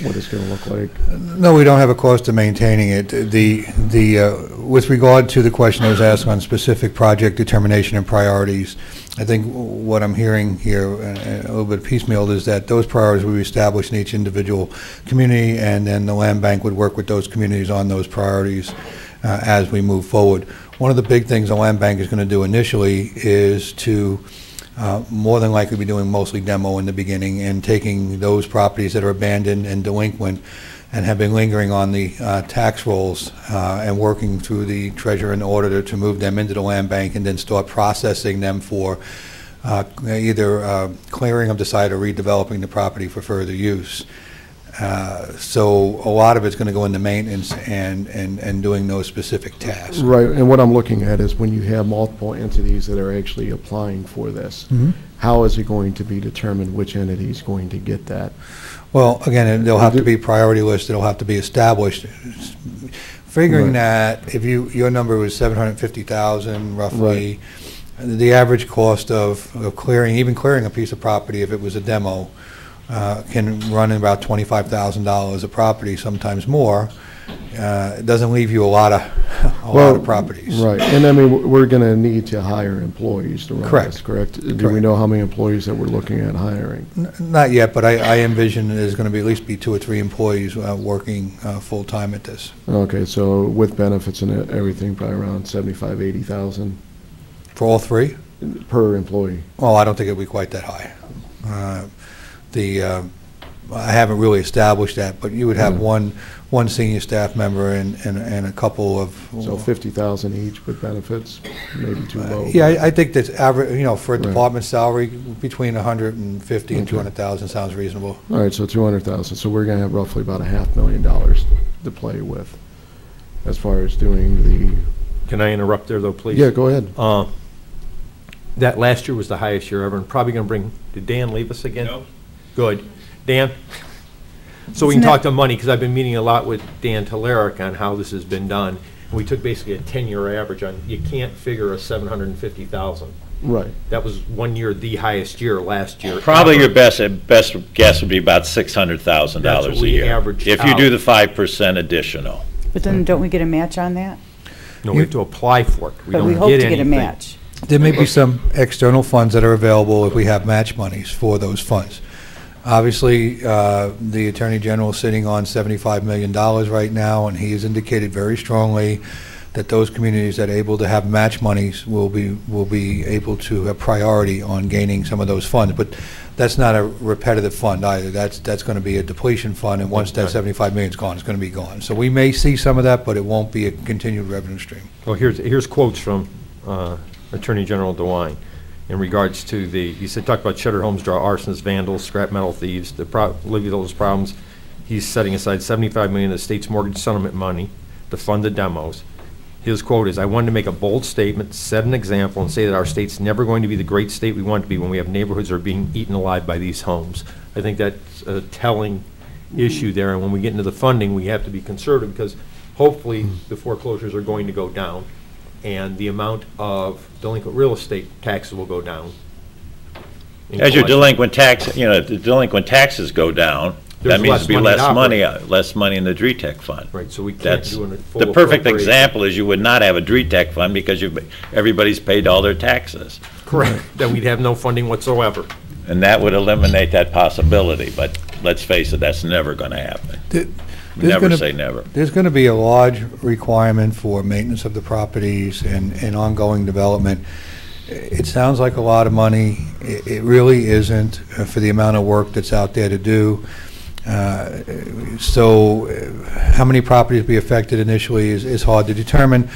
what it's going to look like? No, we don't have a cost of maintaining it. The, the, uh, with regard to the question that was asked on specific project determination and priorities, I think what I'm hearing here, uh, a little bit piecemeal, is that those priorities will be established in each individual community, and then the land bank would work with those communities on those priorities uh, as we move forward. One of the big things the land bank is going to do initially is to uh, more than likely be doing mostly demo in the beginning and taking those properties that are abandoned and delinquent and have been lingering on the uh, tax rolls uh, and working through the treasurer and auditor to move them into the land bank and then start processing them for uh, either uh, clearing of the site or redeveloping the property for further use. Uh, So a lot of it's going to go into maintenance and, and, and doing those specific tasks. Right, and what I'm looking at is when you have multiple entities that are actually applying for this, Mhm. how is it going to be determined which entity is going to get that? Well, again, there'll have to be priority lists that'll have to be established. Figuring Right. that if you, your number was 750,000 roughly, the average cost of of clearing, even clearing a piece of property, if it was a demo, uh, can run in about $25,000 a property, sometimes more. Uh, It doesn't leave you a lot of, (laughs) a lot Well, of properties. Right, and I mean, w- we're going to need to hire employees to run Correct. this, correct? Do we Correct. know how many employees that we're looking at hiring? N- Not yet, but I I envision there's going to be at least be two or three employees uh, working uh, full-time at this. Okay, so with benefits and everything, probably around 75, 80,000 For all three? per employee. Well, I don't think it'll be quite that high. Uh, The, uh, I haven't really established that, but you would have Yeah. one, one senior staff member and, and and a couple of. So 50,000 each with benefits, maybe too low. Yeah, I I think that's average, you know, for a Right. department salary, between 150 and Okay. 200,000 sounds reasonable. All right, so 200,000, so we're going to have roughly about a half million dollars to play with as far as doing the, Can I interrupt there, though, please? yeah, go ahead. Uh, That last year was the highest year ever, and probably going to bring, did Dan leave us again? No. Good. Dan? So we can Isn't talk that- to money, because I've been meeting a lot with Dan Talarek on how this has been done. And we took basically a 10-year average on, you can't figure a 750,000. Right. That was one year, the highest year, last year. Probably ever. your best, best guess would be about six hundred thousand That's dollars what a we year. averaged If you do the five percent additional. But then don't we get a match on that? No, we have to apply for it. But we don't hope to get a anything. match. There may be some external funds that are available if we have match monies for those funds. Obviously, uh, the Attorney General is sitting on $75 million right now, and he has indicated very strongly that those communities that are able to have match monies will be, will be able to have priority on gaining some of those funds. But that's not a repetitive fund either. That's, that's going to be a depletion fund, and once that Okay. 75 million is gone, it's going to be gone. So we may see some of that, but it won't be a continued revenue stream. Well, here's, here's quotes from uh, Attorney General DeWine in regards to the, he said, talk about shutter homes, draw arsonists, vandals, scrap metal thieves, to pro- those problems. He's setting aside 75 million of the state's mortgage settlement money to fund the demos. His quote is, "I wanted to make a bold statement, set an example, and say that our state's never going to be the great state we want to be when we have neighborhoods that are being eaten alive by these homes." I think that's a telling issue there, and when we get into the funding, we have to be conservative, because hopefully the foreclosures are going to go down, and the amount of delinquent real estate taxes will go down. in As your collection. delinquent tax, you know, if the delinquent taxes go down, There's that means there'll be money to less money, uh, less money in the DRETAC fund. Right, so we can't That's, do a full the perfect appropriation. example is you would not have a DRETAC fund because you've, everybody's paid all their taxes. Correct, then we'd have no funding whatsoever. And that would eliminate that possibility, but let's face it, that's never gonna happen. Th- We there's Never gonna- say never. There's going to be a large requirement for maintenance of the properties and, and ongoing development. It sounds like a lot of money. It, it really isn't uh, for the amount of work that's out there to do. Uh, So uh, how many properties be affected initially is, is hard to determine.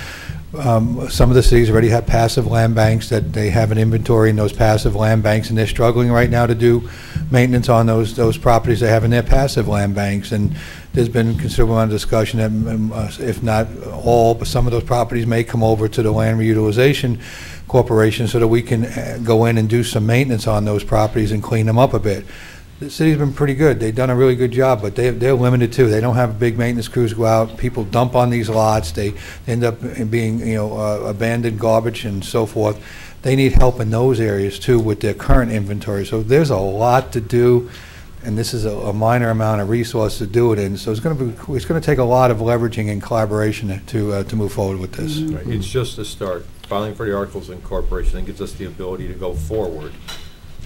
Um, Some of the cities already have passive land banks that they have an inventory in those passive land banks, and they're struggling right now to do maintenance on those, those properties they have in their passive land banks. And there's been considerable amount of discussion that, um, uh, if not all, but some of those properties may come over to the Land Reutilization Corporation so that we can uh, go in and do some maintenance on those properties and clean them up a bit. The city's been pretty good. They've done a really good job, but they, they're limited too. They don't have big maintenance crews go out. People dump on these lots. They end up being, you know, uh, abandoned garbage and so forth. They need help in those areas too with their current inventory. So there's a lot to do, and this is a, a minor amount of resource to do it in. So it's gonna be, it's gonna take a lot of leveraging and collaboration to, uh, to move forward with this. It's just a start. Filing for the articles of incorporation, gives us the ability to go forward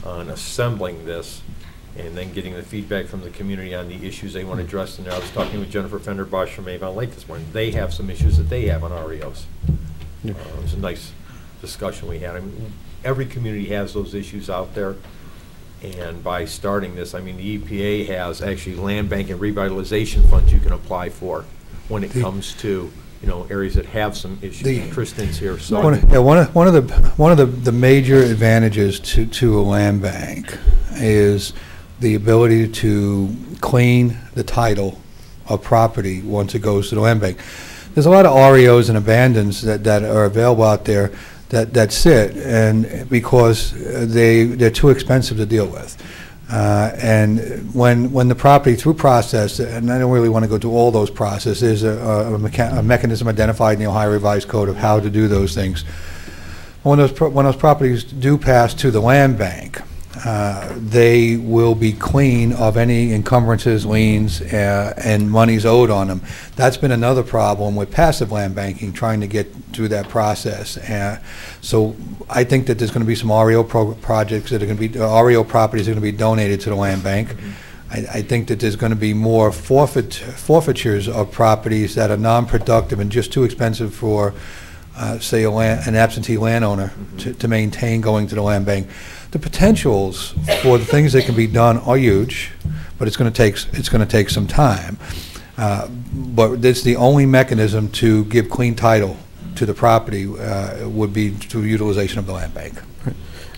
on assembling this and then getting the feedback from the community on the issues they want addressed. And I was talking with Jennifer Fenderbosch from Avon Lake this morning. They have some issues that they have on REOs. Uh, It was a nice discussion we had. I mean, every community has those issues out there. And by starting this, I mean, the EPA has actually land bank and revitalization funds you can apply for when it The- comes to, you know, areas that have some issues. The- Tristan's here, so. One, yeah, one of, one of the, one of the, the major advantages to, to a land bank is the ability to clean the title of property once it goes to the land bank. There's a lot of REOs and abandons that, that are available out there that, that sit, and because they, they're too expensive to deal with. Uh, And when, when the property through process, and I don't really want to go through all those processes, there's a, a mecha- a mechanism identified in the Ohio Revised Code of how to do those things. When those, when those properties do pass to the land bank, uh, they will be clean of any encumbrances, liens, uh, and monies owed on them. That's been another problem with passive land banking, trying to get through that process. Uh, So I think that there's going to be some REO pro- projects that are going to be, uh, REO properties are going to be donated to the land bank. I, I think that there's going to be more forfeit, forfeitures of properties that are non-productive and just too expensive for, uh, say, a land, an absentee landowner to, to maintain going to the land bank. The potentials for the things that can be done are huge, but it's going to take, it's going to take some time. Uh, But it's the only mechanism to give clean title to the property uh, would be through utilization of the land bank.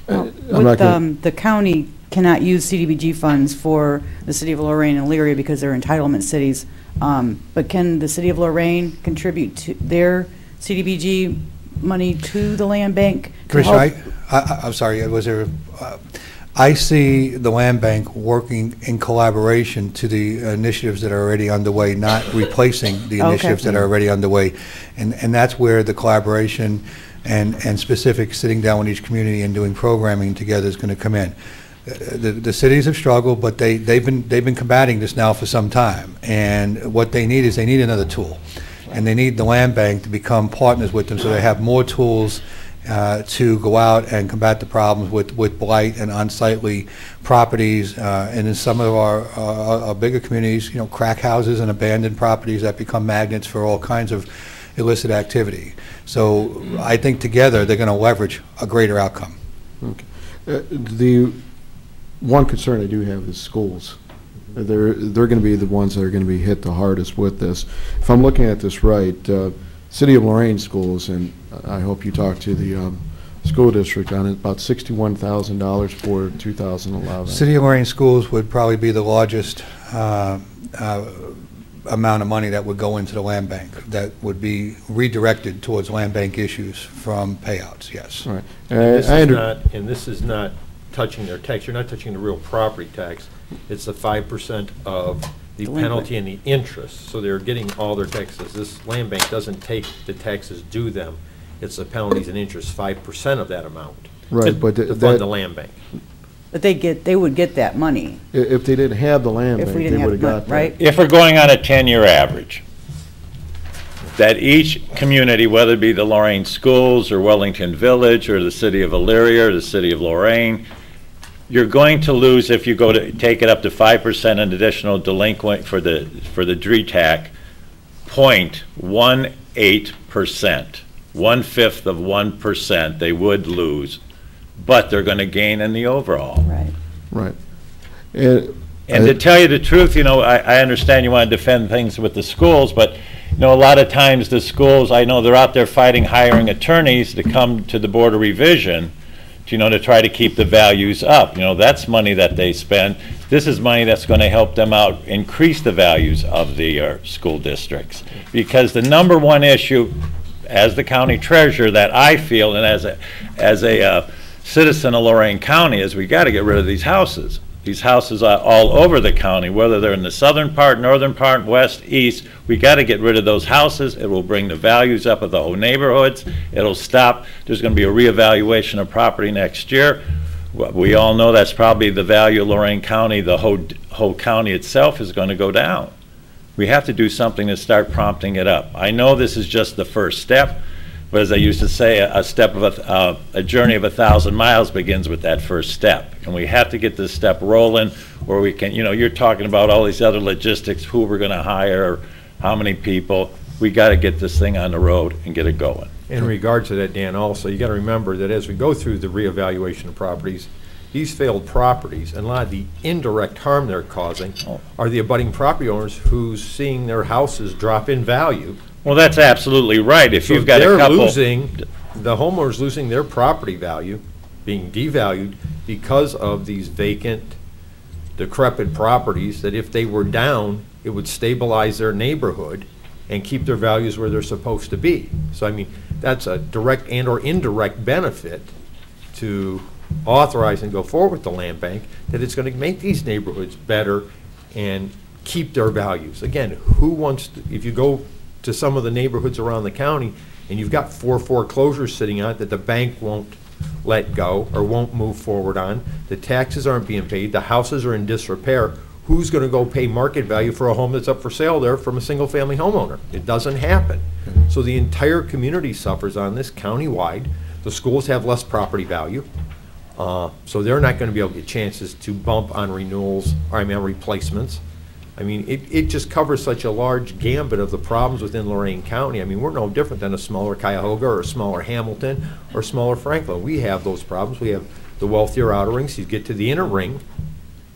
Well, With, um, the county cannot use CDBG funds for the city of Lorain and Elyria because they're entitlement cities. Um, But can the city of Lorain contribute to their CDBG money to the land bank? to Commissioner, I, I, I'm sorry, was there, uh, I see the land bank working in collaboration to the initiatives that are already underway, not replacing the Okay. initiatives that are already underway. And, and that's where the collaboration and, and specific sitting down with each community and doing programming together is going to come in. Uh, The, the cities have struggled, but they, they've been, they've been combating this now for some time. And what they need is they need another tool. And they need the land bank to become partners with them so they have more tools uh, to go out and combat the problems with, with blight and unsightly properties. uh, And in some of our, uh, our bigger communities, you know, crack houses and abandoned properties that become magnets for all kinds of illicit activity. So I think together, they're going to leverage a greater outcome. Uh, The one concern I do have is schools. They're, they're going to be the ones that are going to be hit the hardest with this. If I'm looking at this right, uh, City of Lorain schools, and I hope you talk to the um, school district on it, about $61,000 for 2011. City of Lorain Schools would probably be the largest uh, uh, amount of money that would go into the land bank, that would be redirected towards land bank issues from payouts, yes. All right. And Uh, this I is not, and this is not touching their tax, you're not touching the real property tax. It's the five percent of the penalty and the interest, so they're getting all their taxes. This land bank doesn't take the taxes due them, it's the penalties and interest, five percent of that amount. Right, to- but To th- fund that- the land bank. But they get, they would get that money. i- If they didn't have the land If bank, we they didn't would have have mon- got that. right? If we're going on a 10-year average, that each community, whether it be the Lorain Schools or Wellington Village or the city of Elyria or the city of Lorain, you're going to lose if you go to, take it up to 5% an additional delinquent for the, for the DRETAC, 0.18%, one-fifth of 1% they would lose, but they're going to gain in the overall. Right. Right. And And to tell you the truth, you know, I, I understand you want to defend things with the schools, but, you know, a lot of times the schools, I know they're out there fighting, hiring attorneys to come to the Board of Revision, to, you know, to try to keep the values up. You know, that's money that they spend. This is money that's going to help them out, increase the values of the, uh, school districts. Because the number one issue, as the county treasurer, that I feel, and as a, as a, uh, citizen of Lorain County, is we got to get rid of these houses. These houses are all over the county, whether they're in the southern part, northern part, west, east. We got to get rid of those houses. It will bring the values up of the whole neighborhoods. It'll stop, there's going to be a reevaluation of property next year. We all know that's probably the value of Lorain County, the whole, whole county itself is going to go down. We have to do something to start prompting it up. I know this is just the first step, but as I used to say, a a step of, a uh, a journey of a thousand miles begins with that first step. And we have to get this step rolling, where we can, you know, you're talking about all these other logistics, who we're gonna hire, how many people. We gotta get this thing on the road and get it going. In regard to that, Dan, also, you got to remember that as we go through the reevaluation of properties, these failed properties, and a lot of the indirect harm they're causing are the abutting property owners who's seeing their houses drop in value. Well, that's absolutely right. If So you've got a They're couple. losing, the homeowner's losing their property value, being devalued because of these vacant, decrepit properties, that if they were down, it would stabilize their neighborhood and keep their values where they're supposed to be. So I mean, that's a direct and/or indirect benefit to authorize and go forward with the land bank, that it's gonna make these neighborhoods better and keep their values. Again, who wants, to- if you go to some of the neighborhoods around the county, and you've got four foreclosures sitting on it that the bank won't let go or won't move forward on, the taxes aren't being paid, the houses are in disrepair, who's gonna go pay market value for a home that's up for sale there from a single-family homeowner? It doesn't happen. So the entire community suffers on this countywide. The schools have less property value. Uh, So they're not going to be able to get chances to bump on renewals, or I mean, replacements. I mean, it, it just covers such a large gambit of the problems within Lorain County. I mean, we're no different than a smaller Cuyahoga or a smaller Hamilton or smaller Franklin. We have those problems. We have the wealthier outer rings. You get to the inner ring,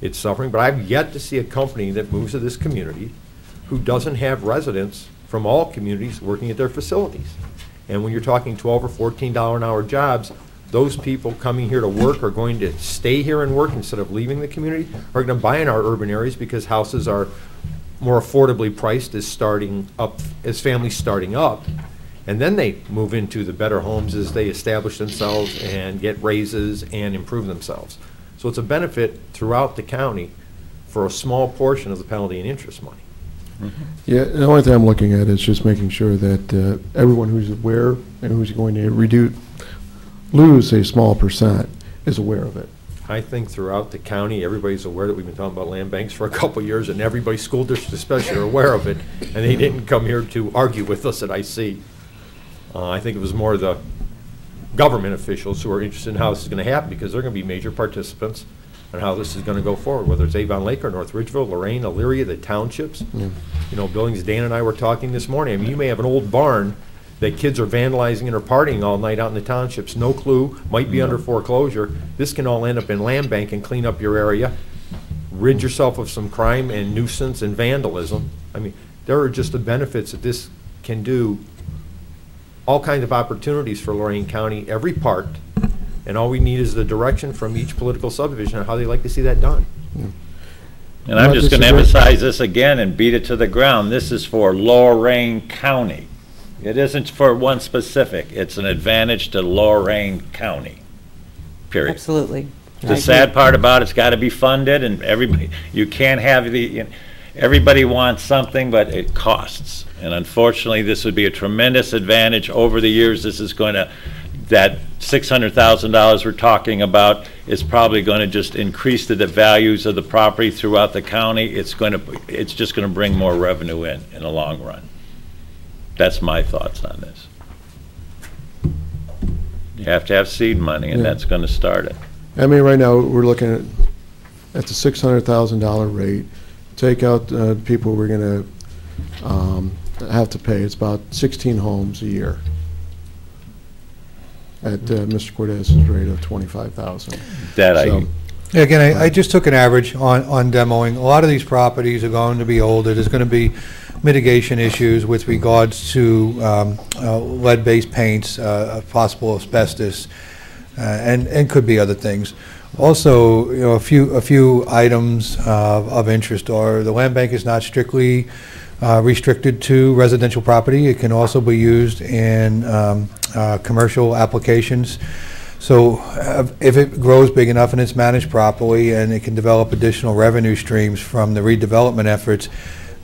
it's suffering, but I've yet to see a company that moves to this community who doesn't have residents from all communities working at their facilities. And when you're talking 12 or 14 dollar an hour jobs, those people coming here to work are going to stay here and work instead of leaving the community, are going to buy in our urban areas because houses are more affordably priced as starting up, as families starting up. And then they move into the better homes as they establish themselves and get raises and improve themselves. So it's a benefit throughout the county for a small portion of the penalty and interest money. Yeah, the only thing I'm looking at is just making sure that uh, everyone who's aware and who's going to reduce, lose a small percent is aware of it. I think throughout the county, everybody's aware that we've been talking about land banks for a couple of years, and everybody, school districts especially, are aware of it, and they didn't come here to argue with us at IC. Uh, I think it was more the government officials who are interested in how this is gonna happen, because they're gonna be major participants in how this is gonna go forward, whether it's Avon Lake or North Ridgeville, Lorain, Elyria, the townships. Yeah. You know, buildings, Dan and I were talking this morning, I mean, you may have an old barn that kids are vandalizing and are partying all night out in the townships, no clue, might be under foreclosure. This can all end up in land bank and clean up your area, rid yourself of some crime and nuisance and vandalism. I mean, there are just the benefits that this can do, all kinds of opportunities for Lorain County, every part, and all we need is the direction from each political subdivision on how they like to see that done. And I'm Not just going to emphasize this again and beat it to the ground. This is for Lorain County. It isn't for one specific. It's an advantage to Lorain County, period. Absolutely. The sad part about it's got to be funded, and everybody, you can't have the, you know, everybody wants something, but it costs. And unfortunately, this would be a tremendous advantage. Over the years, this is going to, that $600,000 we're talking about is probably going to just increase the the values of the property throughout the county. It's going to, it's just going to bring more revenue in, in the long run. That's my thoughts on this. You have to have seed money, and Yeah. that's going to start it. I mean, right now, we're looking at, at the six hundred thousand dollar rate, take out, uh, people we're gonna, um, have to pay, it's about sixteen homes a year. At, uh, Mr. Cordes's rate of twenty-five thousand. That I, So- Yeah, Again, I, I just took an average on, on demoing. A lot of these properties are going to be older. There's going to be mitigation issues with regards to um, uh, lead-based paints, uh, possible asbestos, uh, and, and could be other things. Also, you know, a few, a few items of, of interest are, the land bank is not strictly uh, restricted to residential property. It can also be used in um, uh, commercial applications. So uh, if it grows big enough and it's managed properly and it can develop additional revenue streams from the redevelopment efforts,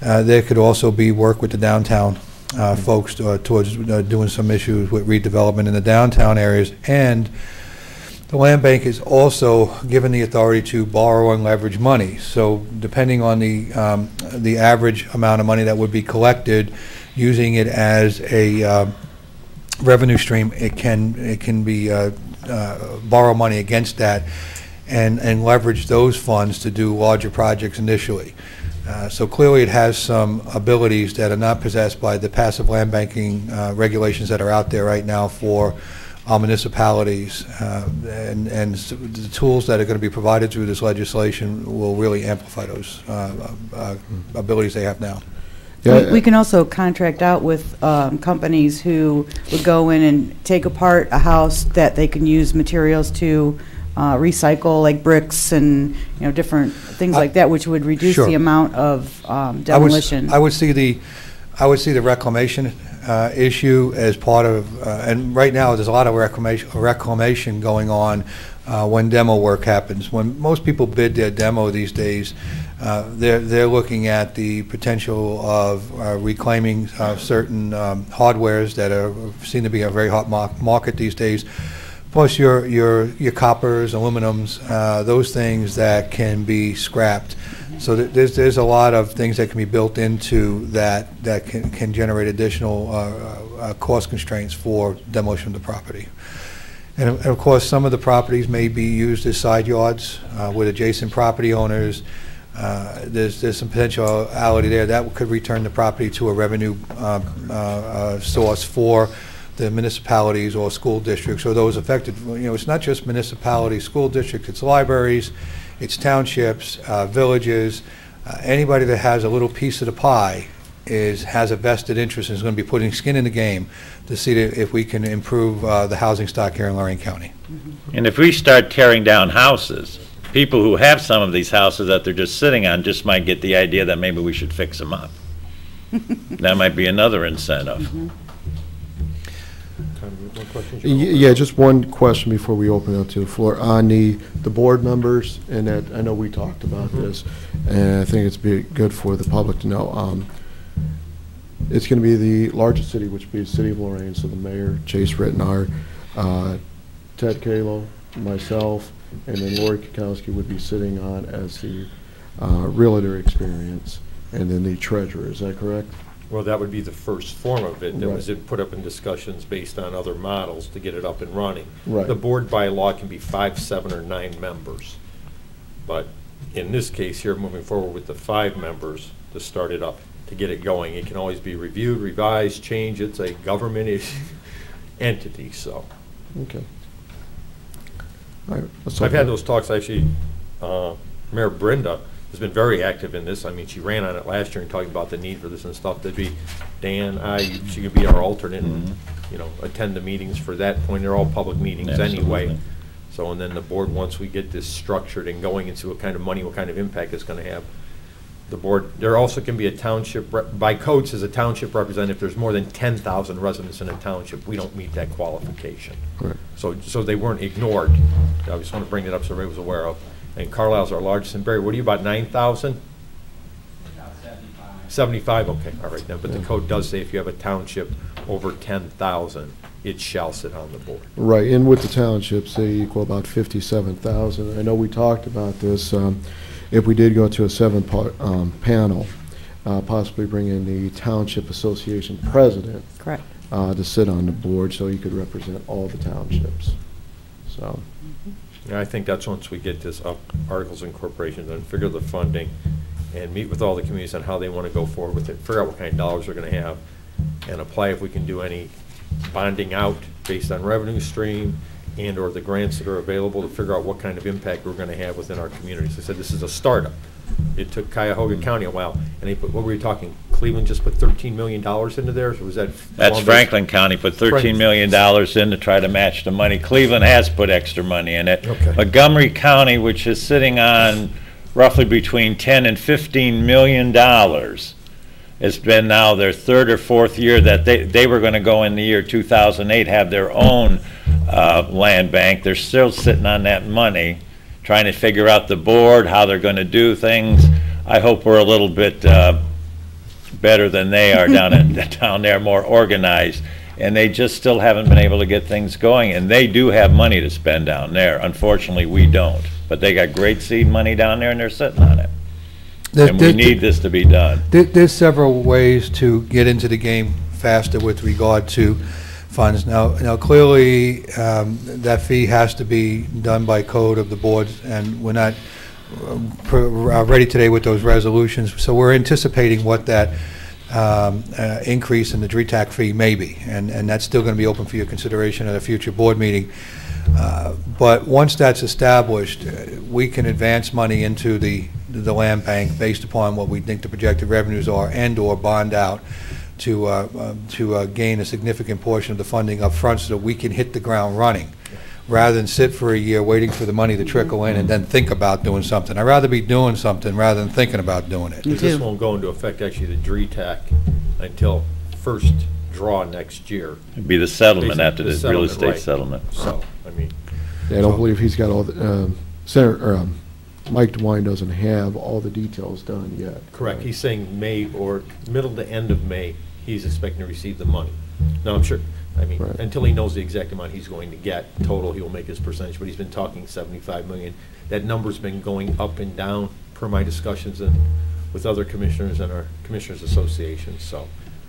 uh, there could also be work with the downtown uh, folks uh, towards uh, doing some issues with redevelopment in the downtown areas. And the land bank is also given the authority to borrow and leverage money. So depending on the, um, the average amount of money that would be collected, using it as a uh, revenue stream, it can, it can be, uh, uh, borrow money against that and, and leverage those funds to do larger projects initially. Uh, So clearly, it has some abilities that are not possessed by the passive land banking uh, regulations that are out there right now for our municipalities. Uh, And, and the tools that are going to be provided through this legislation will really amplify those uh, uh, abilities they have now. Yeah, We we can also contract out with um, companies who would go in and take apart a house that they can use materials to uh, recycle, like bricks and, you know, different things like that, which would reduce Sure. the amount of um, I would s- demolition. I would see the, I would see the reclamation uh, issue as part of, uh, and right now, there's a lot of reclamation, reclamation going on uh, when demo work happens. When most people bid their demo these days, uh, they're, they're looking at the potential of uh, reclaiming uh, certain um, hardwares that are, seem to be a very hot mar- market these days. Plus your, your, your coppers, aluminums, uh, those things that can be scrapped. So th- there's, there's a lot of things that can be built into that, that can, can generate additional uh, uh, cost constraints for demolition of the property. And of- and of course, some of the properties may be used as side yards uh, with adjacent property owners. Uh, There's, there's some potentiality there that could return the property to a revenue uh, uh, uh, source for the municipalities or school districts or those affected. You know, it's not just municipalities, school districts, it's libraries, It's townships, uh, villages, uh, anybody that has a little piece of the pie is, has a vested interest and is going to be putting skin in the game to see if we can improve uh, the housing stock here in Lorain County. And if we start tearing down houses, people who have some of these houses that they're just sitting on just might get the idea that maybe we should fix them up. (laughs) That might be another incentive. One question, Cheryl? Yeah, just one question before we open it up to the floor. On the, the board members, and that, I know we talked about this, and I think it's be good for the public to know. um, It's going to be the largest city, which would be the city of Lorain, so the mayor, Chase Ritenauer, uh, Ted Kalo, myself, and then Lori Kokoski would be sitting on as the uh, realtor experience, and then the treasurer, is that correct? Well, that would be the first form of it, that was put up in discussions based on other models to get it up and running. Right. The board by law can be five, seven, or nine members. But in this case here, moving forward with the five members to start it up, to get it going, it can always be reviewed, revised, changed, it's a government (laughs) entity, so. Okay. All right, let's I've had those talks, actually, uh, Mayor Brinda has been very active in this. I mean, she ran on it last year and talking about the need for this and stuff. That'd be Dan, I, she could be our alternate and, Mhm. you know, attend the meetings for that point. They're all public meetings anyway. Absolutely. So, and then the board, once we get this structured and going into what kind of money, what kind of impact it's gonna have, the board, there also can be a township, rep- by code says a township representative, if there's more than ten thousand residents in a township, we don't meet that qualification. So, so they weren't ignored. I just want to bring that up so everybody was aware of. And Carlisle's our largest, and Barry, what are you, about nine thousand? Seventy-five, okay, all right, then, but the code does say if you have a township over ten thousand, it shall sit on the board. Right, and with the townships, they equal about fifty-seven thousand. I know we talked about this, um, if we did go to a seven-part, um, panel, uh, possibly bring in the Township Association President, Correct. uh, to sit on the board, so he could represent all the townships. So, And I think that's once we get this up, Articles of Incorporation, and figure the funding, and meet with all the communities on how they want to go forward with it, figure out what kind of dollars they're going to have, and apply if we can do any bonding out based on revenue stream and/or the grants that are available to figure out what kind of impact we're going to have within our communities. I said, this is a startup. It took Cuyahoga County a while, and they put, what were you talking, Cleveland just put $13 million into theirs, or was that? That's Columbus? Franklin County put thirteen million dollars in to try to match the money. Cleveland has put extra money in it. Okay. Montgomery County, which is sitting on roughly between ten and fifteen million dollars, it's been now their third or fourth year that they, they were gonna go in the year two thousand eight, have their own, uh, land bank. They're still sitting on that money, trying to figure out the board, how they're gonna do things. I hope we're a little bit, uh, better than they are down in, (laughs) down there, more organized. And they just still haven't been able to get things going, and they do have money to spend down there. Unfortunately, we don't. But they got great seed money down there and they're sitting on it. There- And we need this to be done. There- There's several ways to get into the game faster with regard to funds. Now, now clearly, um, that fee has to be done by code of the boards, and we're not pr- uh, ready today with those resolutions, so we're anticipating what that um, uh, increase in the DRETAC fee may be, and, and that's still going to be open for your consideration at a future board meeting. Uh, But once that's established, uh, we can advance money into the, the land bank based upon what we think the projected revenues are and/or bond out to, uh, um, to uh, gain a significant portion of the funding up front so that we can hit the ground running, rather than sit for a year waiting for the money to trickle in and then think about doing something. I'd rather be doing something rather than thinking about doing it. This won't go into effect, actually, the DRETAC until first draw next year. It'd be the settlement after The the real settlement, estate right. settlement. So, I mean, I don't believe he's got all, the um, Senator, or, um, Mike DeWine doesn't have all the details done yet. correct, he's saying May or middle to end of May, he's expecting to receive the money. Now, I'm sure, I mean, Right. until he knows the exact amount he's going to get, total, he'll make his percentage, but he's been talking seventy-five million. That number's been going up and down per my discussions and with other commissioners and our Commissioners Association, so.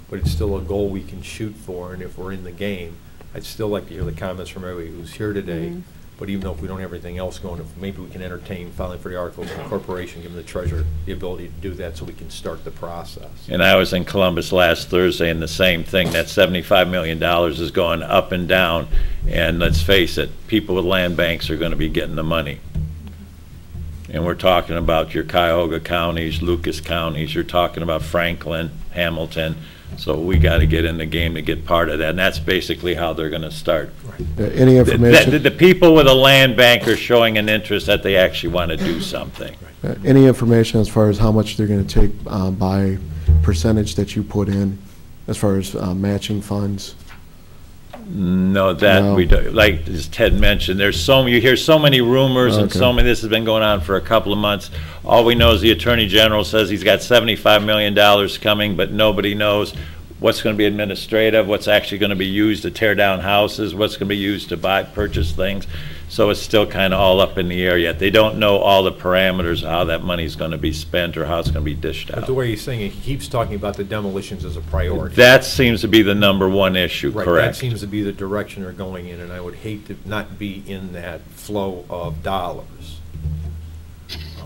But it's still a goal we can shoot for, and if we're in the game, I'd still like to hear the comments from everybody who's here today. Mm-hmm. But even though if we don't have everything else going, if maybe we can entertain filing for the articles of incorporation, giving the treasurer the ability to do that so we can start the process. And I was in Columbus last Thursday, and the same thing, that seventy-five million dollars is going up and down. And let's face it, people with land banks are gonna be getting the money. And we're talking about your Cuyahoga counties, Lucas counties, you're talking about Franklin, Hamilton. So we got to get in the game to get part of that, and that's basically how they're going to start. Uh, Any The- information? The, the people with a land bank are showing an interest that they actually want to do something. Uh, Any information as far as how much they're going to take uh, by percentage that you put in, as far as uh, matching funds? No, that No. we don't, like as Ted mentioned, there's so, you hear so many rumors and so Okay. many, this has been going on for a couple of months. All we know is the Attorney General says he's got seventy-five million dollars coming, but nobody knows what's gonna be administrative, what's actually gonna be used to tear down houses, what's gonna be used to buy, purchase things. So it's still kinda all up in the air yet. They don't know all the parameters of how that money's gonna be spent or how it's gonna be dished But out. the way he's saying it, he keeps talking about the demolitions as a priority. That seems to be the number one issue, Right, that correct? seems to be the direction they're going in, and I would hate to not be in that flow of dollars.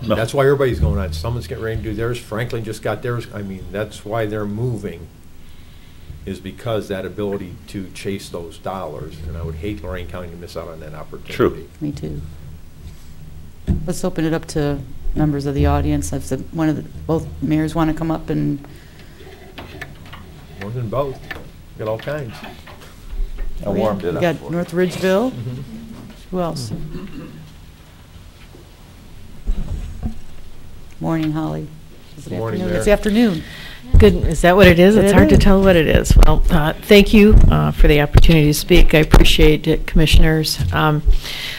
No. That's why everybody's going on, someone's getting ready to do theirs, Franklin just got theirs, I mean, that's why they're moving, is because that ability to chase those dollars, and I would hate Lorain County to miss out on that opportunity. True. Me too. Let's open it up to members of the audience. If the, one of the, both mayors want to come up and, More than both, We got all kinds. I warmed it We up. got for. North Ridgeville. Mm-hmm. Who else? Morning, Holly. Is it Good morning, afternoon? It's afternoon. Good, is that what it is? It's It hard to tell what it is. Well, uh, thank you uh, for the opportunity to speak. I appreciate it, Commissioners. Um,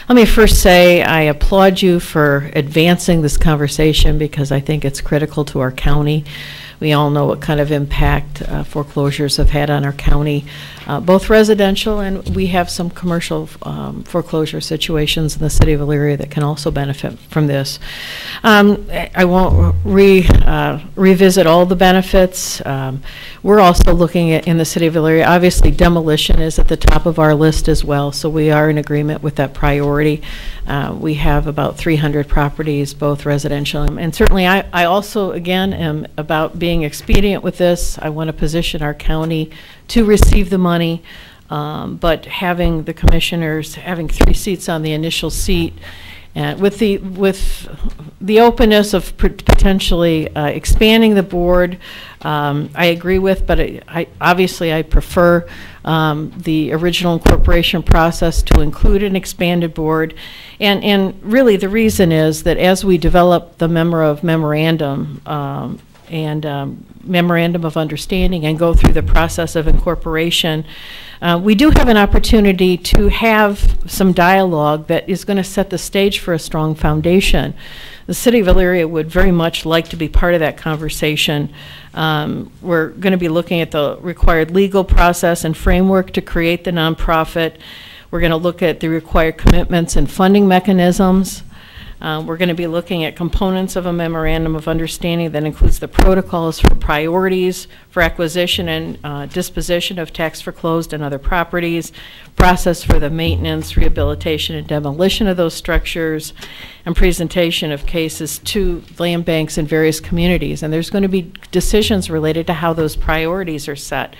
Let me first say, I applaud you for advancing this conversation because I think it's critical to our county. We all know what kind of impact uh, foreclosures have had on our county, uh, both residential and we have some commercial um, foreclosure situations in the city of Elyria that can also benefit from this. Um, I won't re, uh, revisit all the benefits. Um, We're also looking at, in the city of Elyria, obviously demolition is at the top of our list as well, so we are in agreement with that priority. Uh, We have about 300 properties, both residential, and- and certainly I, I also, again, am about being expedient with this. I want to position our county to receive the money, um, but having the commissioners, having three seats on the initial seat, and with the, with the openness of potentially uh, expanding the board, um, I agree with, but I, I- obviously I prefer um, the original incorporation process to include an expanded board. And, and really, the reason is that as we develop the memo of memorandum, um, and um, memorandum of understanding and go through the process of incorporation, uh, we do have an opportunity to have some dialogue that is going to set the stage for a strong foundation. The city of Elyria would very much like to be part of that conversation. Um, We're going to be looking at the required legal process and framework to create the nonprofit. We're going to look at the required commitments and funding mechanisms. Uh, We're going to be looking at components of a memorandum of understanding that includes the protocols for priorities for acquisition and uh, disposition of tax foreclosed and other properties, process for the maintenance, rehabilitation, and demolition of those structures, and presentation of cases to land banks in various communities. And there's going to be decisions related to how those priorities are set.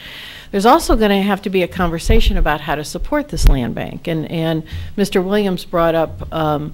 There's also going to have to be a conversation about how to support this land bank. And, and Mr. Williams brought up um,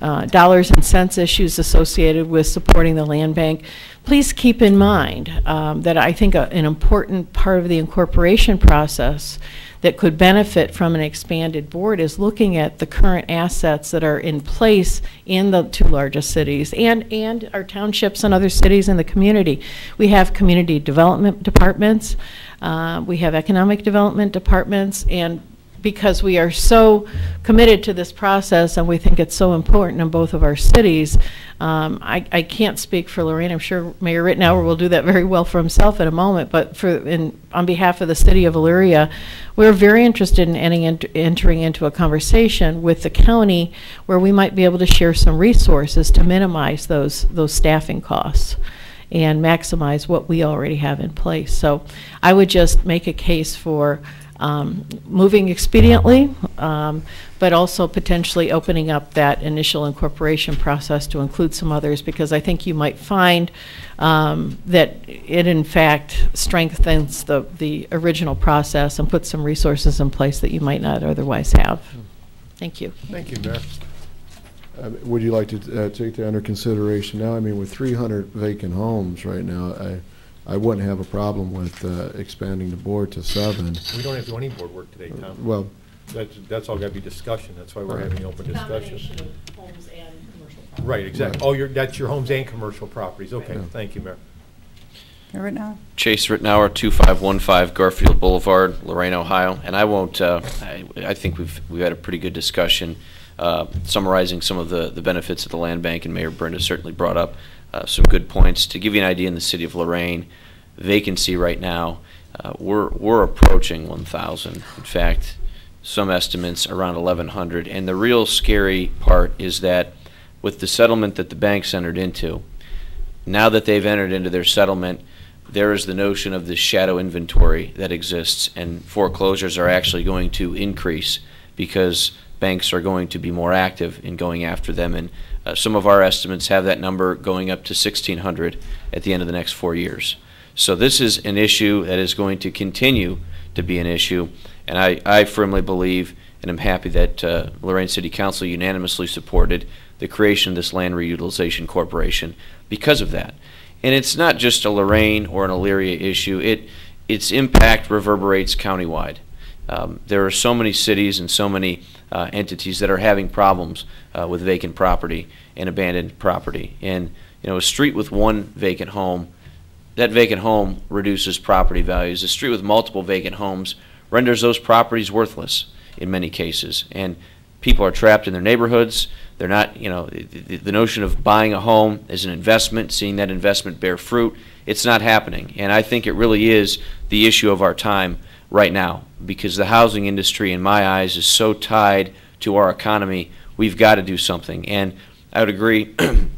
uh, dollars and cents issues associated with supporting the land bank. Please keep in mind um, that I think a- an important part of the incorporation process that could benefit from an expanded board is looking at the current assets that are in place in the two largest cities and, and our townships and other cities in the community. We have community development departments, uh, we have economic development departments, and because we are so committed to this process and we think it's so important in both of our cities. Um, I, I can't speak for Lorain. I'm sure Mayor Ritenauer will do that very well for himself in a moment. But for in, on behalf of the city of Elyria, we're very interested in ent- entering into a conversation with the county where we might be able to share some resources to minimize those those staffing costs and maximize what we already have in place. So I would just make a case for um, moving expediently, um, but also potentially opening up that initial incorporation process to include some others, because I think you might find um, that it in fact strengthens the, the original process and puts some resources in place that you might not otherwise have. Thank you. Thank you, Mayor. Uh, Would you like to uh, take that under consideration now? I mean, with 300 vacant homes right now, I, I wouldn't have a problem with uh, expanding the board to seven. We don't have to do any board work today, Tom. Well, That's, that's all gotta be discussion, that's why we're having open discussion. of homes and commercial Right, exactly. Right. Oh, you're, that's your homes and commercial properties, okay, Right. thank you, Mayor. Right now? Chase Ritenauer, 2515 Garfield Boulevard, Lorain, Ohio. And I won't, uh, I I think we've we've had a pretty good discussion uh, summarizing some of the the benefits of the land bank, and Mayor Brinda certainly brought up uh, some good points. To give you an idea, in the city of Lorain, vacancy right now, uh, we're we're approaching 1,000. In fact, some estimates around 1,100. And the real scary part is that with the settlement that the banks entered into, now that they've entered into their settlement, there is the notion of this shadow inventory that exists, and foreclosures are actually going to increase because banks are going to be more active in going after them. And uh, some of our estimates have that number going up to 1,600 at the end of the next four years. So this is an issue that is going to continue to be an issue, and I, I firmly believe, and I'm happy that uh, Lorain City Council unanimously supported the creation of this Land Reutilization Corporation because of that. And it's not just a Lorain or an Elyria issue. It its impact reverberates countywide. Um, there are so many cities and so many uh, entities that are having problems uh, with vacant property and abandoned property. And you know, a street with one vacant home, that vacant home reduces property values. A street with multiple vacant homes renders those properties worthless in many cases. And people are trapped in their neighborhoods. They're not, you know, the, the notion of buying a home as an investment, seeing that investment bear fruit. It's not happening. And I think it really is the issue of our time right now because the housing industry, in my eyes, is so tied to our economy. We've got to do something. And I would agree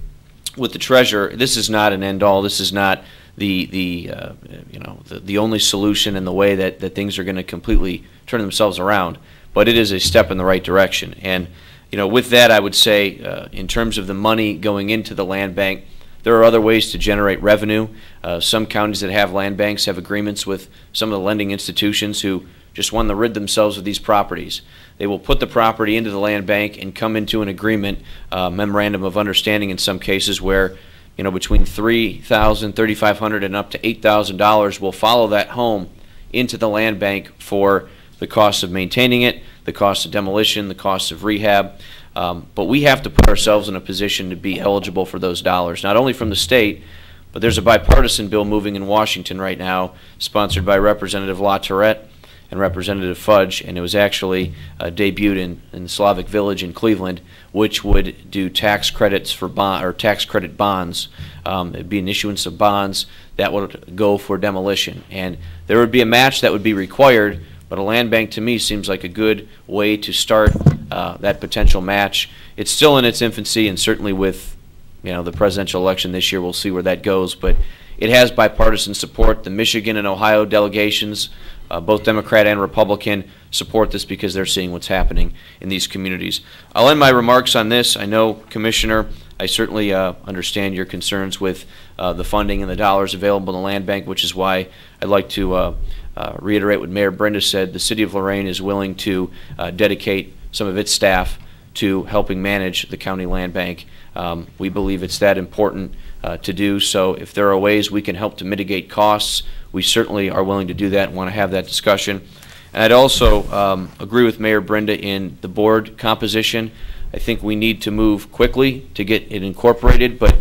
(clears throat) with the treasurer. This is not an end all. This is not the the uh, you know the, the only solution and the way that, that things are going to completely turn themselves around. But it is a step in the right direction. And you know, with that, I would say, uh, in terms of the money going into the land bank, there are other ways to generate revenue. Uh, some counties that have land banks have agreements with some of the lending institutions who just want to rid themselves of these properties. They will put the property into the land bank and come into an agreement, uh, memorandum of understanding in some cases where, you know, between $3,000, $3,500 and up to $8,000 will follow that home into the land bank for the cost of maintaining it, the cost of demolition, the cost of rehab. Um, but we have to put ourselves in a position to be eligible for those dollars, not only from the state, but there's a bipartisan bill moving in Washington right now, sponsored by Representative LaTourette and Representative Fudge, and it was actually uh, debuted in, in Slavic Village in Cleveland, which would do tax credits for bond or tax credit bonds. Um, it'd be an issuance of bonds that would go for demolition, and there would be a match that would be required. But a land bank to me seems like a good way to start uh, that potential match. It's still in its infancy, and certainly with you know the presidential election this year, we'll see where that goes. But it has bipartisan support. The Michigan and Ohio delegations, uh, both Democrat and Republican, support this because they're seeing what's happening in these communities. I'll end my remarks on this. I know, Commissioner, I certainly uh, understand your concerns with uh, the funding and the dollars available in the land bank, which is why I'd like to uh, reiterate what Mayor Brinda said. The City of Lorain is willing to uh, dedicate some of its staff to helping manage the county land bank. Um, we believe it's that important uh, to do. So if there are ways we can help to mitigate costs, we certainly are willing to do that and want to have that discussion. And I'd also um, agree with Mayor Brinda in the board composition. I think we need to move quickly to get it incorporated, but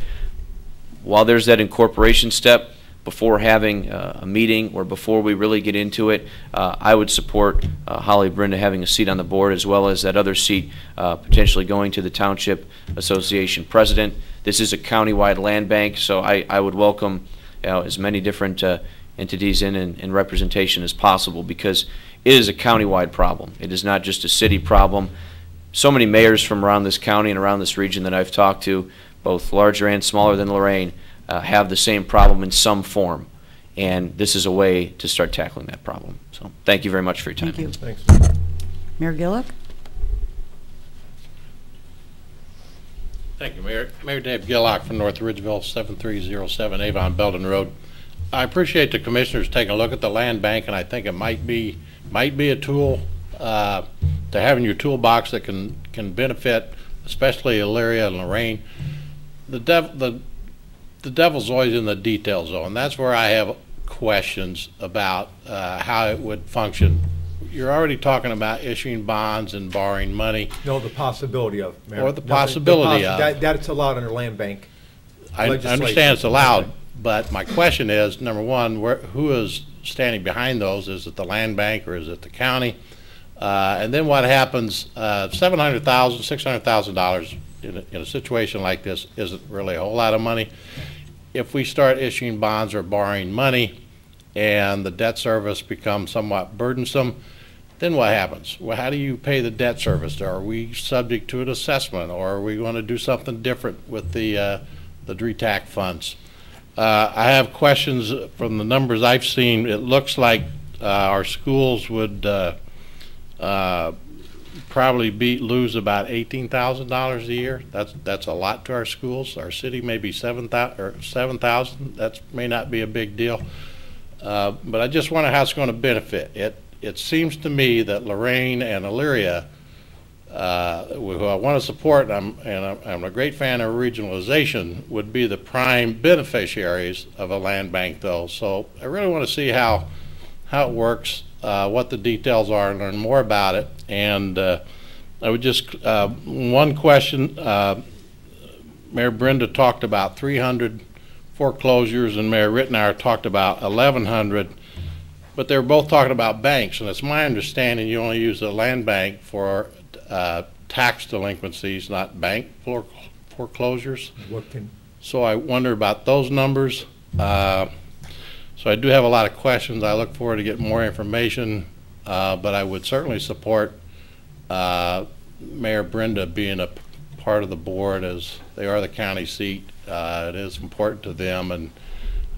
while there's that incorporation step, before having uh, a meeting or before we really get into it, uh, I would support uh, Holly Brinda having a seat on the board as well as that other seat uh, potentially going to the Township Association president. This is a countywide land bank, so I, I would welcome you know, as many different uh, entities in and, and representation as possible because it is a countywide problem. It is not just a city problem. So many mayors from around this county and around this region that I've talked to, both larger and smaller than Lorain, uh, have the same problem in some form. And this is a way to start tackling that problem. So thank you very much for your time. Thank you. Thanks. Mayor Gillock? Thank you, Mayor. Mayor Dave Gillock from North Ridgeville, 7307 Avon Belden Road. I appreciate the commissioners taking a look at the land bank, and I think it might be, might be a tool uh, to have in your toolbox that can, can benefit especially Elyria and Lorain, the dev, the, the devil's always in the details, though, and That's where I have questions about uh, how it would function. You're already talking about issuing bonds and borrowing money. No, the possibility of. Mayor. Or the Nothing- possibility possi- of. That, that's allowed under land bank. I legislation. understand it's allowed, but my question is, number one, where, who is standing behind those? Is it the land bank or is it the county? Uh, and then what happens, uh, seven hundred thousand, six hundred thousand dollars in a, in a situation like this isn't really a whole lot of money. If we start issuing bonds or borrowing money and the debt service becomes somewhat burdensome, then what happens? Well, how do you pay the debt service? Are we subject to an assessment, or are we going to do something different with the, uh, the DRETAC funds? Uh, I have questions from the numbers I've seen. It looks like uh, our schools would uh, uh, probably be, lose about eighteen thousand dollars a year. That's, that's a lot to our schools. Our city may be seven thou, or seven thousand. That may not be a big deal. Uh, But I just wonder how it's going to benefit. It, it seems to me that Lorain and Elyria, uh, who I want to support, and I'm, and I'm- I'm a great fan of regionalization, would be the prime beneficiaries of a land bank though. So I really want to see how, how it works, uh, what the details are, and learn more about it. And uh, I would just, uh, one question, uh, Mayor Brinda talked about 300 foreclosures, and Mayor Ritenauer talked about 1,100, but they were both talking about banks, and it's my understanding you only use the land bank for uh, tax delinquencies, not bank foreclosures. What can, So I wonder about those numbers. Uh, So I do have a lot of questions. I look forward to getting more information, uh, but I would certainly support uh, Mayor Brinda being a part of the board as they are the county seat. Uh, It is important to them, and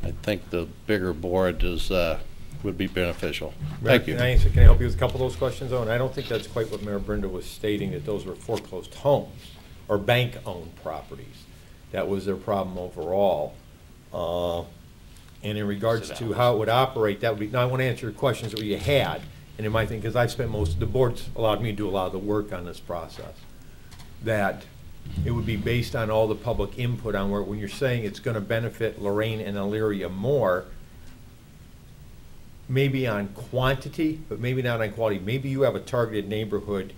I think the bigger board is, uh, would be beneficial. Thank you. Can I answer, can I help you with a couple of those questions, though? And I don't think that's quite what Mayor Brinda was stating, that those were foreclosed homes or bank-owned properties. That was their problem overall. And in regards to how it would operate, that would be, now I want to answer your questions that you had, and in my thing, because I've spent most, the board's allowed me to do a lot of the work on this process, that it would be based on all the public input on where, when you're saying it's going to benefit Lorain and Elyria more, maybe on quantity, but maybe not on quality. Maybe you have a targeted neighborhood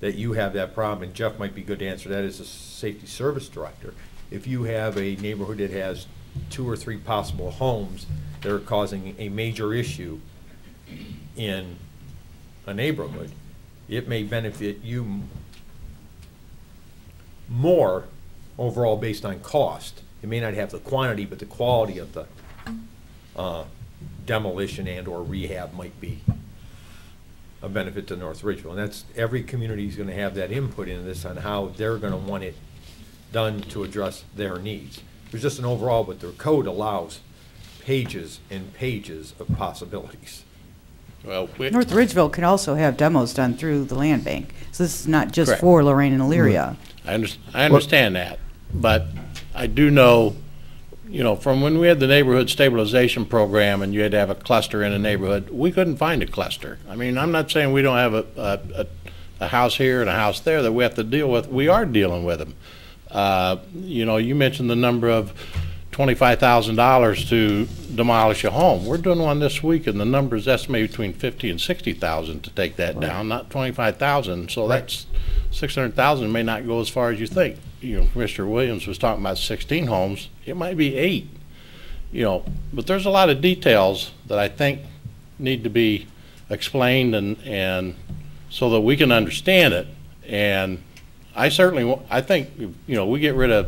that you have that problem, and Jeff might be good to answer that as a safety service director. If you have a neighborhood that has two or three possible homes that are causing a major issue in a neighborhood, it may benefit you more overall based on cost. It may not have the quantity, but the quality of the uh, demolition and/or rehab might be a benefit to North Ridgeville. And that's, every community is gonna have that input in this on how they're gonna want it done to address their needs. There's just an overall, but their code allows pages and pages of possibilities. Well, we- North Ridgeville can also have demos done through the land bank. So this is not just Correct. for Lorain and Elyria. I under, I understand that, but I do know, you know, from when we had the neighborhood stabilization program and you had to have a cluster in a neighborhood, we couldn't find a cluster. I mean, I'm not saying we don't have a, a, a, a house here and a house there that we have to deal with. We are dealing with them. Uh, you know, you mentioned the number of twenty-five thousand dollars to demolish a home. We're doing one this week and the number is estimated between fifty and sixty thousand to take that down, not twenty-five thousand. So that's, six hundred thousand may not go as far as you think. You know, Commissioner Williams was talking about sixteen homes, it might be eight. You know, but there's a lot of details that I think need to be explained and, and so that we can understand it. And I certainly, I think, you know, we get rid of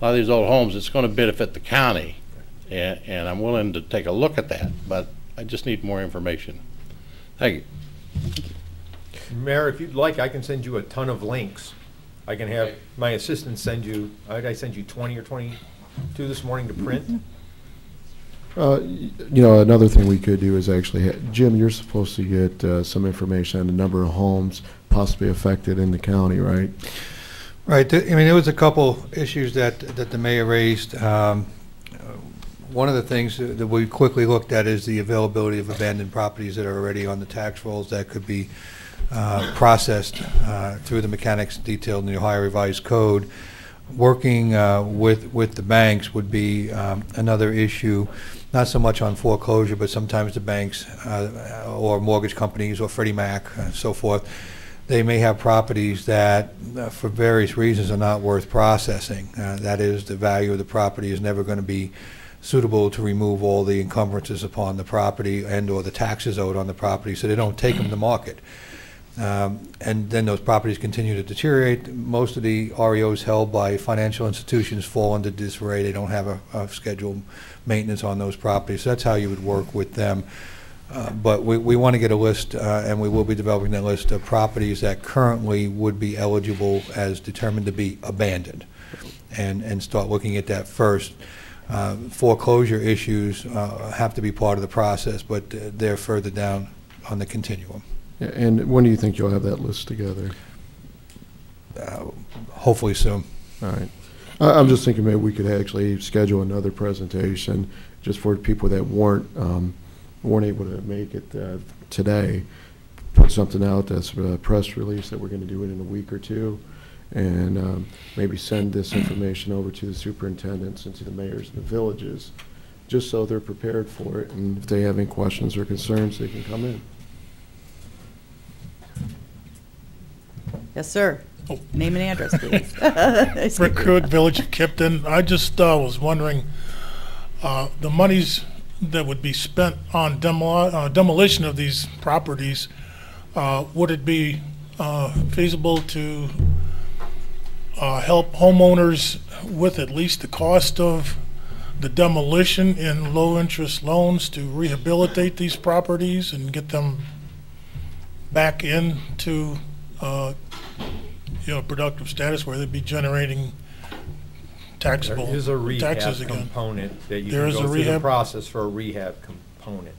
a lot of these old homes, it's gonna benefit the county. And, and I'm willing to take a look at that, but I just need more information. Thank you. Mayor, if you'd like, I can send you a ton of links. I can have my assistant send you, I I send you twenty or twenty-two this morning to print. Uh, y- You know, another thing we could do is actually, ha- Jim, you're supposed to get uh, some information on the number of homes possibly affected in the county, right? Right, I mean, there was a couple issues that, that the mayor raised. Um, uh, One of the things that we quickly looked at is the availability of abandoned properties that are already on the tax rolls that could be uh, processed uh, through the mechanics detailed in the Ohio Revised Code. Working uh, with, with the banks would be um, another issue, not so much on foreclosure, but sometimes the banks uh, or mortgage companies or Freddie Mac and so forth, they may have properties that, uh, for various reasons, are not worth processing. Uh, That is, the value of the property is never going to be suitable to remove all the encumbrances upon the property and/or the taxes owed on the property, so they don't take them to (clears throat) market. Um, And then those properties continue to deteriorate. Most of the REOs held by financial institutions fall into disarray. They don't have a a scheduled maintenance on those properties. So that's how you would work with them. Uh, But we, we want to get a list, uh, and we will be developing that list of properties that currently would be eligible as determined to be abandoned, and, and start looking at that first. Uh, Foreclosure issues uh, have to be part of the process, but they're further down on the continuum. Yeah, And when do you think you'll have that list together? Uh, Hopefully soon. All right. I, I'm just thinking maybe we could actually schedule another presentation just for people that weren't, um, weren't able to make it, uh, today. Put something out that's a press release that we're gonna do it in a week or two. And, um, maybe send this information over to the superintendents and to the mayors and the villages, just so they're prepared for it. And if they have any questions or concerns, they can come in. Yes, sir. Oh. Name and address, please. (laughs) (laughs) Rick Krug, Village of Kipton. I just uh, was wondering, uh, the monies that would be spent on uh, demolition of these properties, uh, would it be uh, feasible to uh, help homeowners with at least the cost of the demolition in low-interest loans to rehabilitate these properties and get them back into, uh, you know, productive status where they'd be generating taxable There is a rehab taxes again? component that you There can is go a through the rehab? process for a rehab component.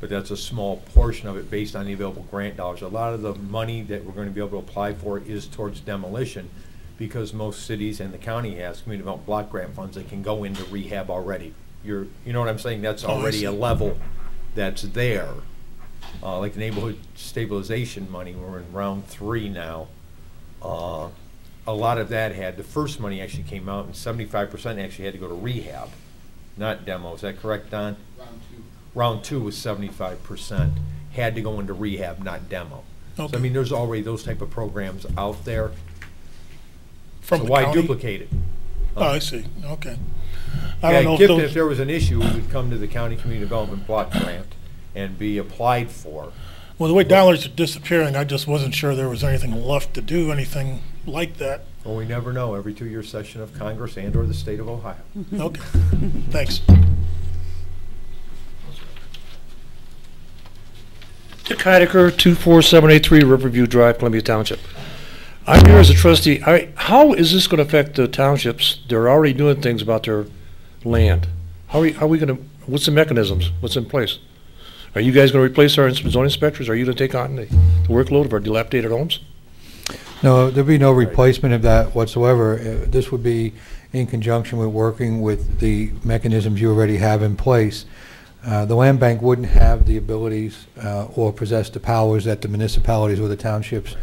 But that's a small portion of it based on the available grant dollars. A lot of the money that we're gonna be able to apply for is towards demolition because most cities and the county has community development block grant funds that can go into rehab already. You're, you know what I'm saying? That's Oh, I already a see. level that's there. Uh, like the neighborhood stabilization money, we're in round three now. Uh, a lot of that had, the first money actually came out and seventy-five percent actually had to go to rehab, not demo. Is that correct, Don? Round two. Round two was seventy-five percent, had to go into rehab, not demo. So I Okay. mean, there's already those type of programs out there. From So the why county? duplicate it? Oh, I see, okay. I Yeah, don't know if Kipton, those- if there was an issue, we would come to the county community development block grant and be applied for. Well, the way dollars are disappearing, I just wasn't sure there was anything left to do, anything like that. Well, we never know, every two-year session of Congress and or the state of Ohio. (laughs) Okay, thanks. Dick Heidecker, 24783 Riverview Drive, Columbia Township. I'm here as a trustee. I- How is this going to affect the townships? They're already doing things about their land. How are we, how are we going to, what's the mechanisms? What's in place? Are you guys going to replace our ins- zoning inspectors? Are you going to take on the the workload of our dilapidated homes? No, there'd be no replacement of that whatsoever. Uh, This would be in conjunction with working with the mechanisms you already have in place. Uh, The land bank wouldn't have the abilities uh, or possess the powers that the municipalities or the townships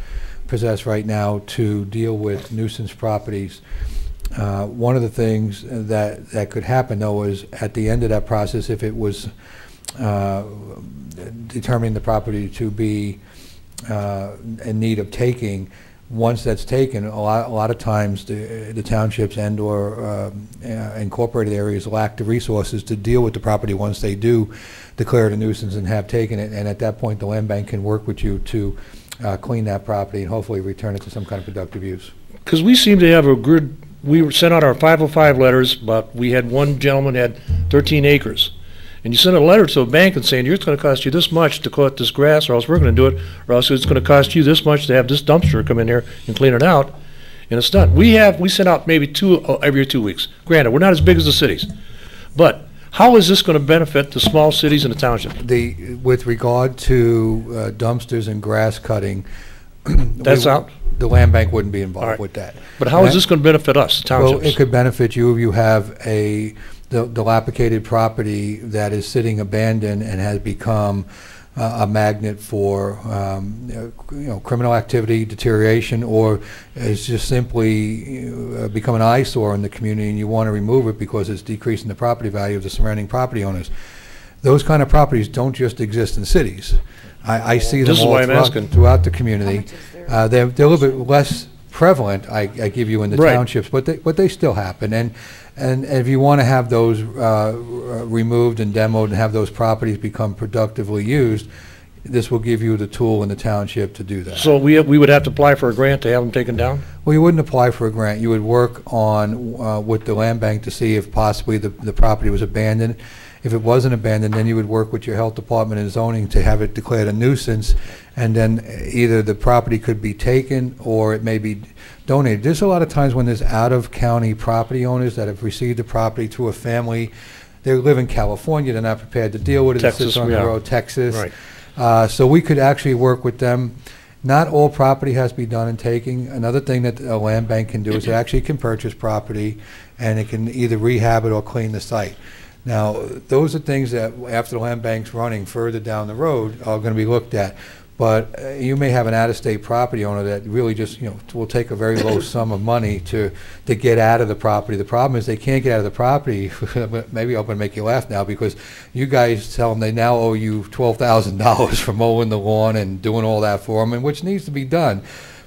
possess right now to deal with nuisance properties. Uh, One of the things that, that could happen, though, is at the end of that process, if it was uh, determining the property to be uh, in need of taking, once that's taken, a lot, a lot of times the the townships and/or um, uh, incorporated areas lack the resources to deal with the property once they do declare it a nuisance and have taken it, and at that point, the land bank can work with you to uh, clean that property and hopefully return it to some kind of productive use. Because we seem to have a good, we sent out our 505 letters, but we had one gentleman had 13 acres. And you send a letter to a bank and saying, it's gonna cost you this much to cut this grass, or else we're gonna do it, or else it's gonna cost you this much to have this dumpster come in here and clean it out, and it's done. We have, we send out maybe two, uh, every two weeks. Granted, we're not as big as the cities, but how is this gonna benefit the small cities and the township? The, with regard to uh, dumpsters and grass cutting. (clears throat) That's we- out? The land bank wouldn't be All involved right. with that. But how is this gonna benefit us, the Well, townships? it could benefit you if you have a dilapidated property that is sitting abandoned and has become uh, a magnet for, um, you know, criminal activity, deterioration, or is just simply uh, become an eyesore in the community and you want to remove it because it's decreasing the property value of the surrounding property owners. Those kind of properties don't just exist in cities. I, I see them This is all why throughout, throughout the community. Uh, they're, they're a little bit less prevalent, I, I give you, in the Right. townships, but they, but they still happen. And, and if you want to have those uh, removed and demoed and have those properties become productively used, this will give you the tool in the township to do that. So we, we would have to apply for a grant to have them taken down? Well, you wouldn't apply for a grant. You would work on, uh, with the land bank to see if possibly the, the property was abandoned. If it wasn't abandoned, then you would work with your health department and zoning to have it declared a nuisance, and then either the property could be taken or it may be donated. There's a lot of times when there's out-of-county property owners that have received the property through a family, they live in California, they're not prepared to deal with it, it sits Texas, on the yeah. road, Texas. Right. Uh, So we could actually work with them. Not all property has to be done in taking. Another thing that a land bank can do is it (clears throat) actually can purchase property, and it can either rehab it or clean the site. Now, those are things that, after the land bank's running further down the road, are going to be looked at. But uh, you may have an out-of-state property owner that really just, you know, will take a very low (coughs) sum of money to, to get out of the property. The problem is they can't get out of the property, (laughs) maybe I'm going to make you laugh now, because you guys tell them they now owe you $12,000 (laughs) for mowing the lawn and doing all that for them, and which needs to be done.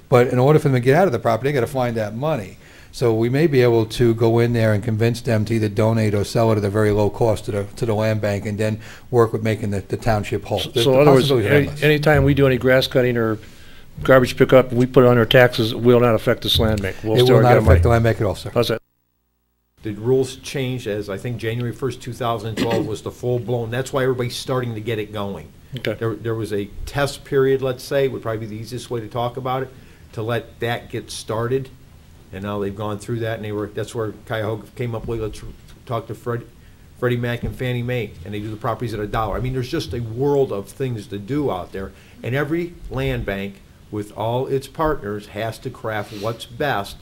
But in order for them to get out of the property, they got to find that money. So we may be able to go in there and convince them to either donate or sell it at a very low cost to the, to the land bank, and then work with making the, the township whole. The- So the in other words, possibilities are any- endless. anytime we do any grass cutting or garbage pickup, we put it on our taxes, it will not affect this land bank. We'll It still will get not our money. affect the land bank at all, sir. How's that? The rules changed as, I think, January 1st, 2012 was the full-blown, that's why everybody's starting to get it going. Okay. There, there was a test period, let's say, would probably be the easiest way to talk about it, to let that get started. And now they've gone through that, and they were, that's where Cuyahoga came up with, let's talk to Fred, Freddie Mac and Fannie Mae, and they do the properties at a dollar. I mean, there's just a world of things to do out there. And every land bank, with all its partners, has to craft what's best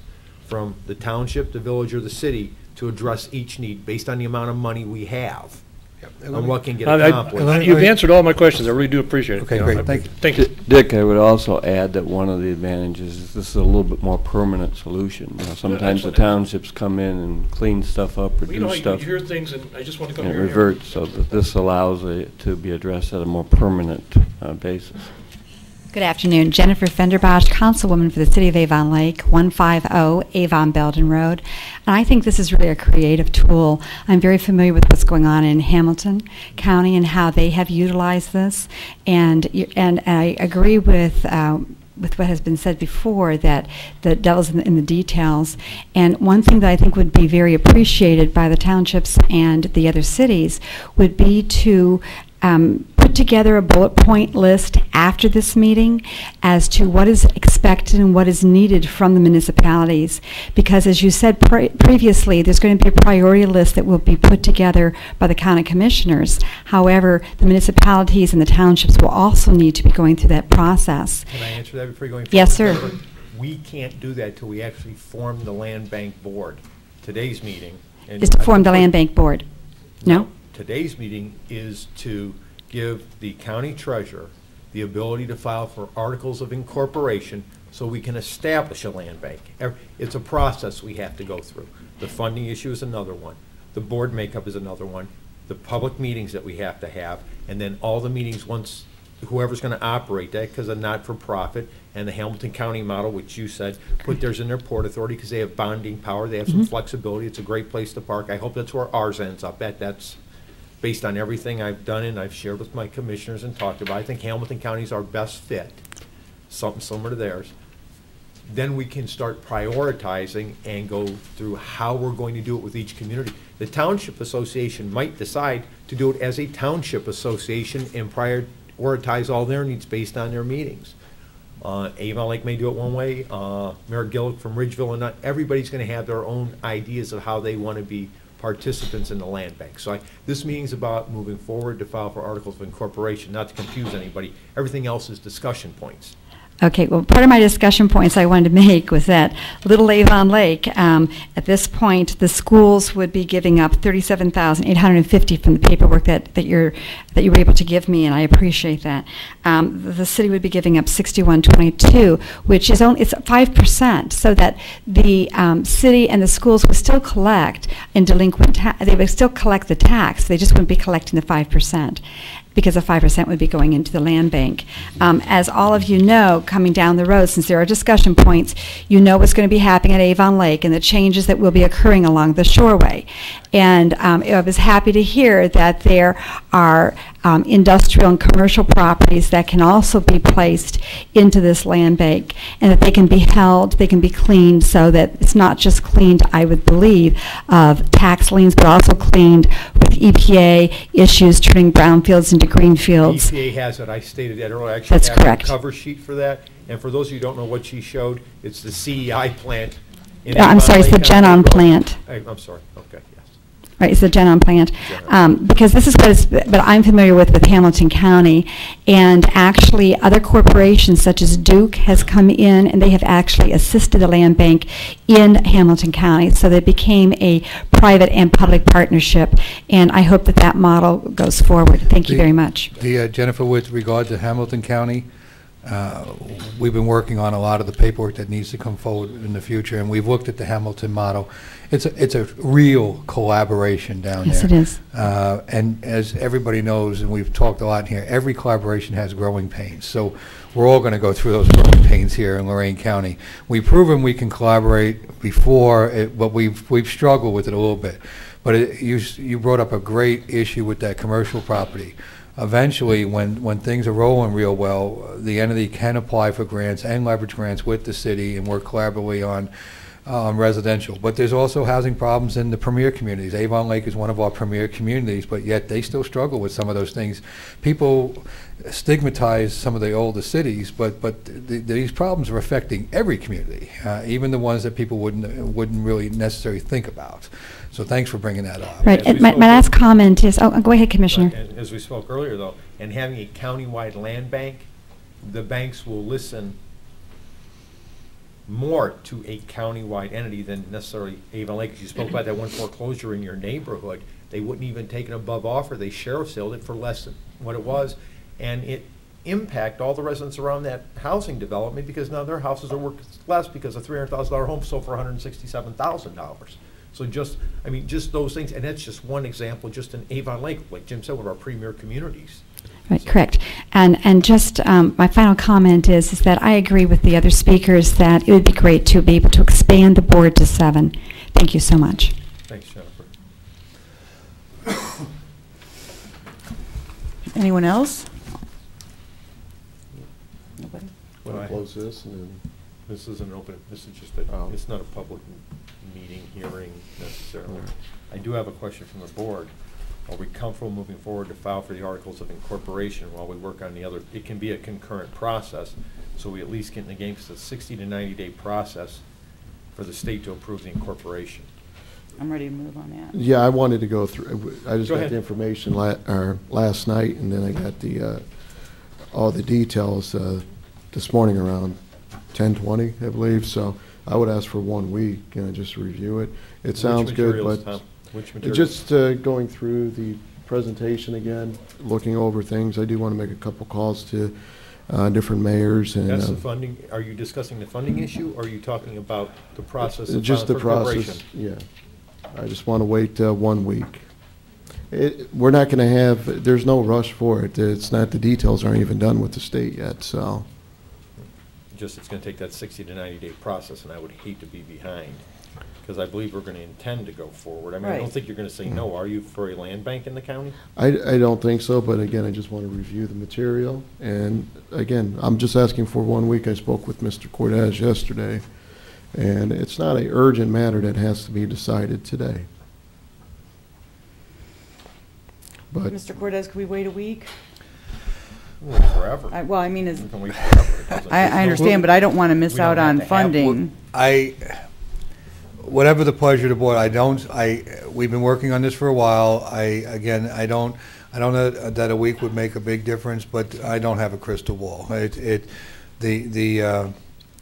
from the township, the village, or the city to address each need based on the amount of money we have and what can get I- I- accomplished. You've answered all my questions. I really do appreciate it. Okay, You know, great. I- Thank you. Thank you. Dick, I would also add that one of the advantages is this is a little bit more permanent solution. You know, Sometimes the excellent. townships come in and clean stuff up or Well, You know, do how you stuff. you hear things, and I just want to come and it here. and here. reverts, so that this allows it to be addressed at a more permanent uh, basis. Good afternoon. Jennifer Fenderbosch, Councilwoman for the City of Avon Lake, 150 Avon Belden Road. And I think this is really a creative tool. I'm very familiar with what's going on in Hamilton County and how they have utilized this. And, and I agree with, uh, with what has been said before, that the devil's in the, in the details. And one thing that I think would be very appreciated by the townships and the other cities would be to um, put together a bullet point list after this meeting as to what is expected and what is needed from the municipalities. Because as you said pre- previously, there's going to be a priority list that will be put together by the county commissioners. However, the municipalities and the townships will also need to be going through that process. Can I answer that before you go any Yes, sir. We can't do that till we actually form the land bank board. Today's meeting. Is to form the land bank board. No? Today's meeting is to give the county treasurer the ability to file for articles of incorporation so we can establish a land bank. It's a process we have to go through. The funding issue is another one. The board makeup is another one. The public meetings that we have to have, and then all the meetings once, whoever's gonna operate that, because a not-for-profit, and the Hamilton County model, which you said, put theirs in their port authority, because they have bonding power, they have some Mhm. flexibility, it's a great place to park. I hope that's where ours ends up at, that's based on everything I've done and I've shared with my commissioners and talked about. I think Hamilton County is our best fit, something similar to theirs. Then we can start prioritizing and go through how we're going to do it with each community. The Township Association might decide to do it as a township association and prioritize all their needs based on their meetings. Uh, Avon Lake may do it one way, uh, Mayor Gillock from Ridgeville, and not, everybody's gonna have their own ideas of how they wanna be participants in the land bank. So I, this meeting's about moving forward to file for articles of incorporation, not to confuse anybody. Everything else is discussion points. Okay, well, part of my discussion points I wanted to make was that Little Avon Lake, um, at this point, the schools would be giving up thirty-seven thousand eight hundred and fifty from the paperwork that, that you're, that you were able to give me, and I appreciate that. Um, the, city would be giving up sixty-one twenty-two, which is only, it's five percent, so that the, um, city and the schools would still collect in delinquent they would still collect the tax, they just wouldn't be collecting the five percent because a 5% would be going into the land bank. Um, As all of you know, coming down the road, since there are discussion points, you know what's going to be happening at Avon Lake and the changes that will be occurring along the shoreway. And um, I was happy to hear that there are um, industrial and commercial properties that can also be placed into this land bank, and that they can be held, they can be cleaned, so that it's not just cleaned, I would believe, of tax liens, but also cleaned with EPA issues turning brownfields into greenfields. EPA has it, I stated that earlier, I actually That's have a correct. cover sheet for that, and for those of you who don't know what she showed, it's the CEI plant. in Yeah, I'm sorry, it's the Lake County. GenOn plant. I- I'm sorry, okay, yes. Right, it's the GenOn plant. Um, Because this is what is, but I'm familiar with, with Hamilton County, and actually, other corporations such as Duke has come in, and they have actually assisted the land bank in Hamilton County, so they became a private and public partnership, and I hope that that model goes forward. Thank you very much. The, uh, Jennifer, with regard to Hamilton County, uh, we've been working on a lot of the paperwork that needs to come forward in the future, and we've looked at the Hamilton model. It's a, it's a real collaboration down there. Yes, it is. Uh, And as everybody knows, and we've talked a lot here, every collaboration has growing pains. So we're all going to go through those growing pains here in Lorain County. We've proven we can collaborate before, it- but we've, we've struggled with it a little bit. But it- you, s- you brought up a great issue with that commercial property. Eventually, when, when things are rolling real well, the entity can apply for grants and leverage grants with the city and work collaboratively on um, residential. But there's also housing problems in the premier communities. Avon Lake is one of our premier communities, but yet they still struggle with some of those things. People stigmatize some of the older cities, but, but th- these problems are affecting every community, uh, even the ones that people wouldn't, wouldn't really necessarily think about. So thanks for bringing that up. Right. And my, my last comment is, oh, go ahead, Commissioner. Right. As we spoke earlier, though, and having a countywide land bank, the banks will listen more to a countywide entity than necessarily Avon Lake. As you spoke about that one foreclosure in your neighborhood, they wouldn't even take an above offer. They sheriff sold it for less than what it was, and it impact all the residents around that housing development because now their houses are worth less because a $300,000 home sold for $167,000. So just, I mean, just those things, and that's just one example, just in Avon Lake, like Jim said, one of our premier communities. Right, correct. And, and just, um, my final comment is, is that I agree with the other speakers that it would be great to be able to expand the board to seven. Thank you so much. Thanks, Jennifer. Anyone else? Nobody? Well, I- Close this and then. This isn't an open, this is just a, Oh. it's not a public m- meeting, hearing necessarily. I do have a question from the board. Are we comfortable moving forward to file for the articles of incorporation while we work on the other? It can be a concurrent process, so we at least get in the game, 'cause it's a sixty to ninety day process for the state to approve the incorporation. I'm ready to move on that. Yeah, I wanted to go through, I just Go got ahead. the information la, or last night, and then I got the, uh, all the details, uh, this morning around ten twenty, I believe, so I would ask for one week, know, just review it. It sounds good, materials, but. Tom? Which materials? Just, uh, going through the presentation again, looking over things, I do want to make a couple calls to, uh, different mayors and. That's the uh, funding, are you discussing the funding issue, or are you talking about the process of Just the filing for process, yeah. I just want to wait uh, one week. It, we're not going to have, there's no rush for it. It's not, the details aren't even done with the state yet, so. Just it's gonna take that sixty to ninety day process, and I would hate to be behind, because I believe we're gonna intend to go forward. I mean, I don't Right. think you're gonna say no, are you, for a land bank in the county? I, I don't think so, but again, I just want to review the material. And again, I'm just asking for one week. I spoke with Mr. Cordes yesterday, and it's not a urgent matter that has to be decided today. But Mr. Cordes, could we wait a week? Well, Forever. I- Well, I mean, is, We can wait forever. It doesn't- I, I understand, but I don't want to miss We don't out have on to have- funding. I, whatever the pleasure of the board, I don't, I, we've been working on this for a while. I, again, I don't, I don't know that a week would make a big difference, but I don't have a crystal ball. It, it, The, the, uh,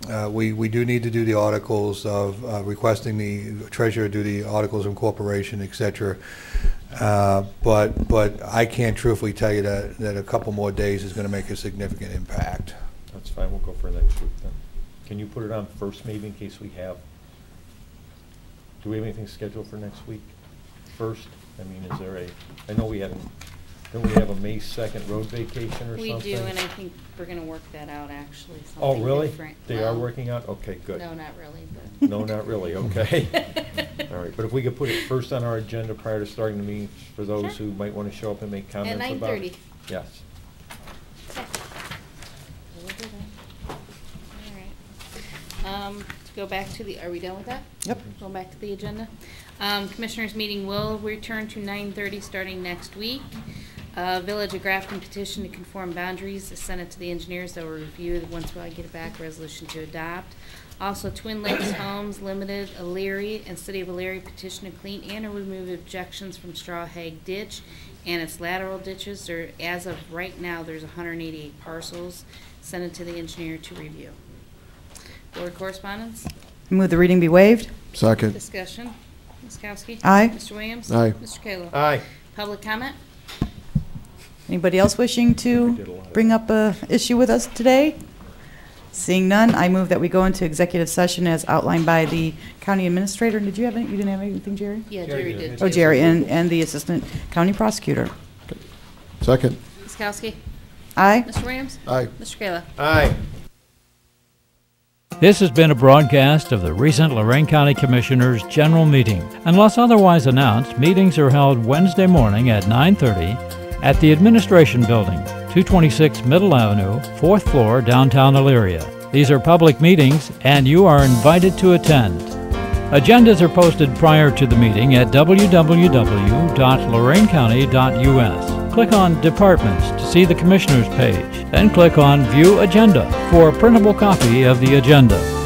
uh, we, we do need to do the articles of uh, requesting the treasurer do the articles of incorporation, et cetera. Uh, But, but I can't truthfully tell you that, that a couple more days is going to make a significant impact. That's fine, we'll go for next week then. Can you put it on first maybe in case we have, do we have anything scheduled for next week? First? I mean, is there a, I know we had, don't we have a May 2nd road vacation or something? We do, and I think we're gonna work that out, actually, Oh, something really? different. They are Well, working out? Okay, good. No, not really, but. (laughs) No, not really, okay. (laughs) All right, but if we could put it first on our agenda prior to starting the meeting, for those Sure. who might want to show up and make comments about it. 9:30. Yes. We'll do that. All right. Um, to go back to the, are we done with that? Yep. Going back to the agenda. Um, Commissioners' meeting will return to nine thirty starting next week. Uh, Village of Grafton petition to conform boundaries is sent it to the engineers they will review it once I get it back, resolution to adopt. Also, Twin Lakes Homes Limited, Elyria, and City of Elyria petition to clean and or remove objections from Straw Hag Ditch and its lateral ditches. There, as of right now, there's hundred and eighty-eight parcels. Send it to the engineer to review. Board correspondence? Move the reading be waived. Second. Discussion. Ms. Kokoski? Aye. Mr. Williams? Aye. Mr. Kalo? Aye. Public comment? Anybody else wishing to bring up a issue with us today? Seeing none, I move that we go into executive session as outlined by the county administrator. Did you have any, you didn't have anything, Jerry? Yeah, Jerry did. Oh. Jerry, and, and the assistant county prosecutor. Second. Ms. Kokoski? Aye. Mr. Williams? Aye. Mr. Kalo? Aye. This has been a broadcast of the recent Lorain County Commissioners' General Meeting. Unless otherwise announced, meetings are held Wednesday morning at 9:30 at the Administration Building, 226 Middle Avenue, 4th floor, downtown Elyria. These are public meetings, and you are invited to attend. Agendas are posted prior to the meeting at www.loraincounty.us. Click on Departments to see the Commissioners page, then click on View Agenda for a printable copy of the agenda.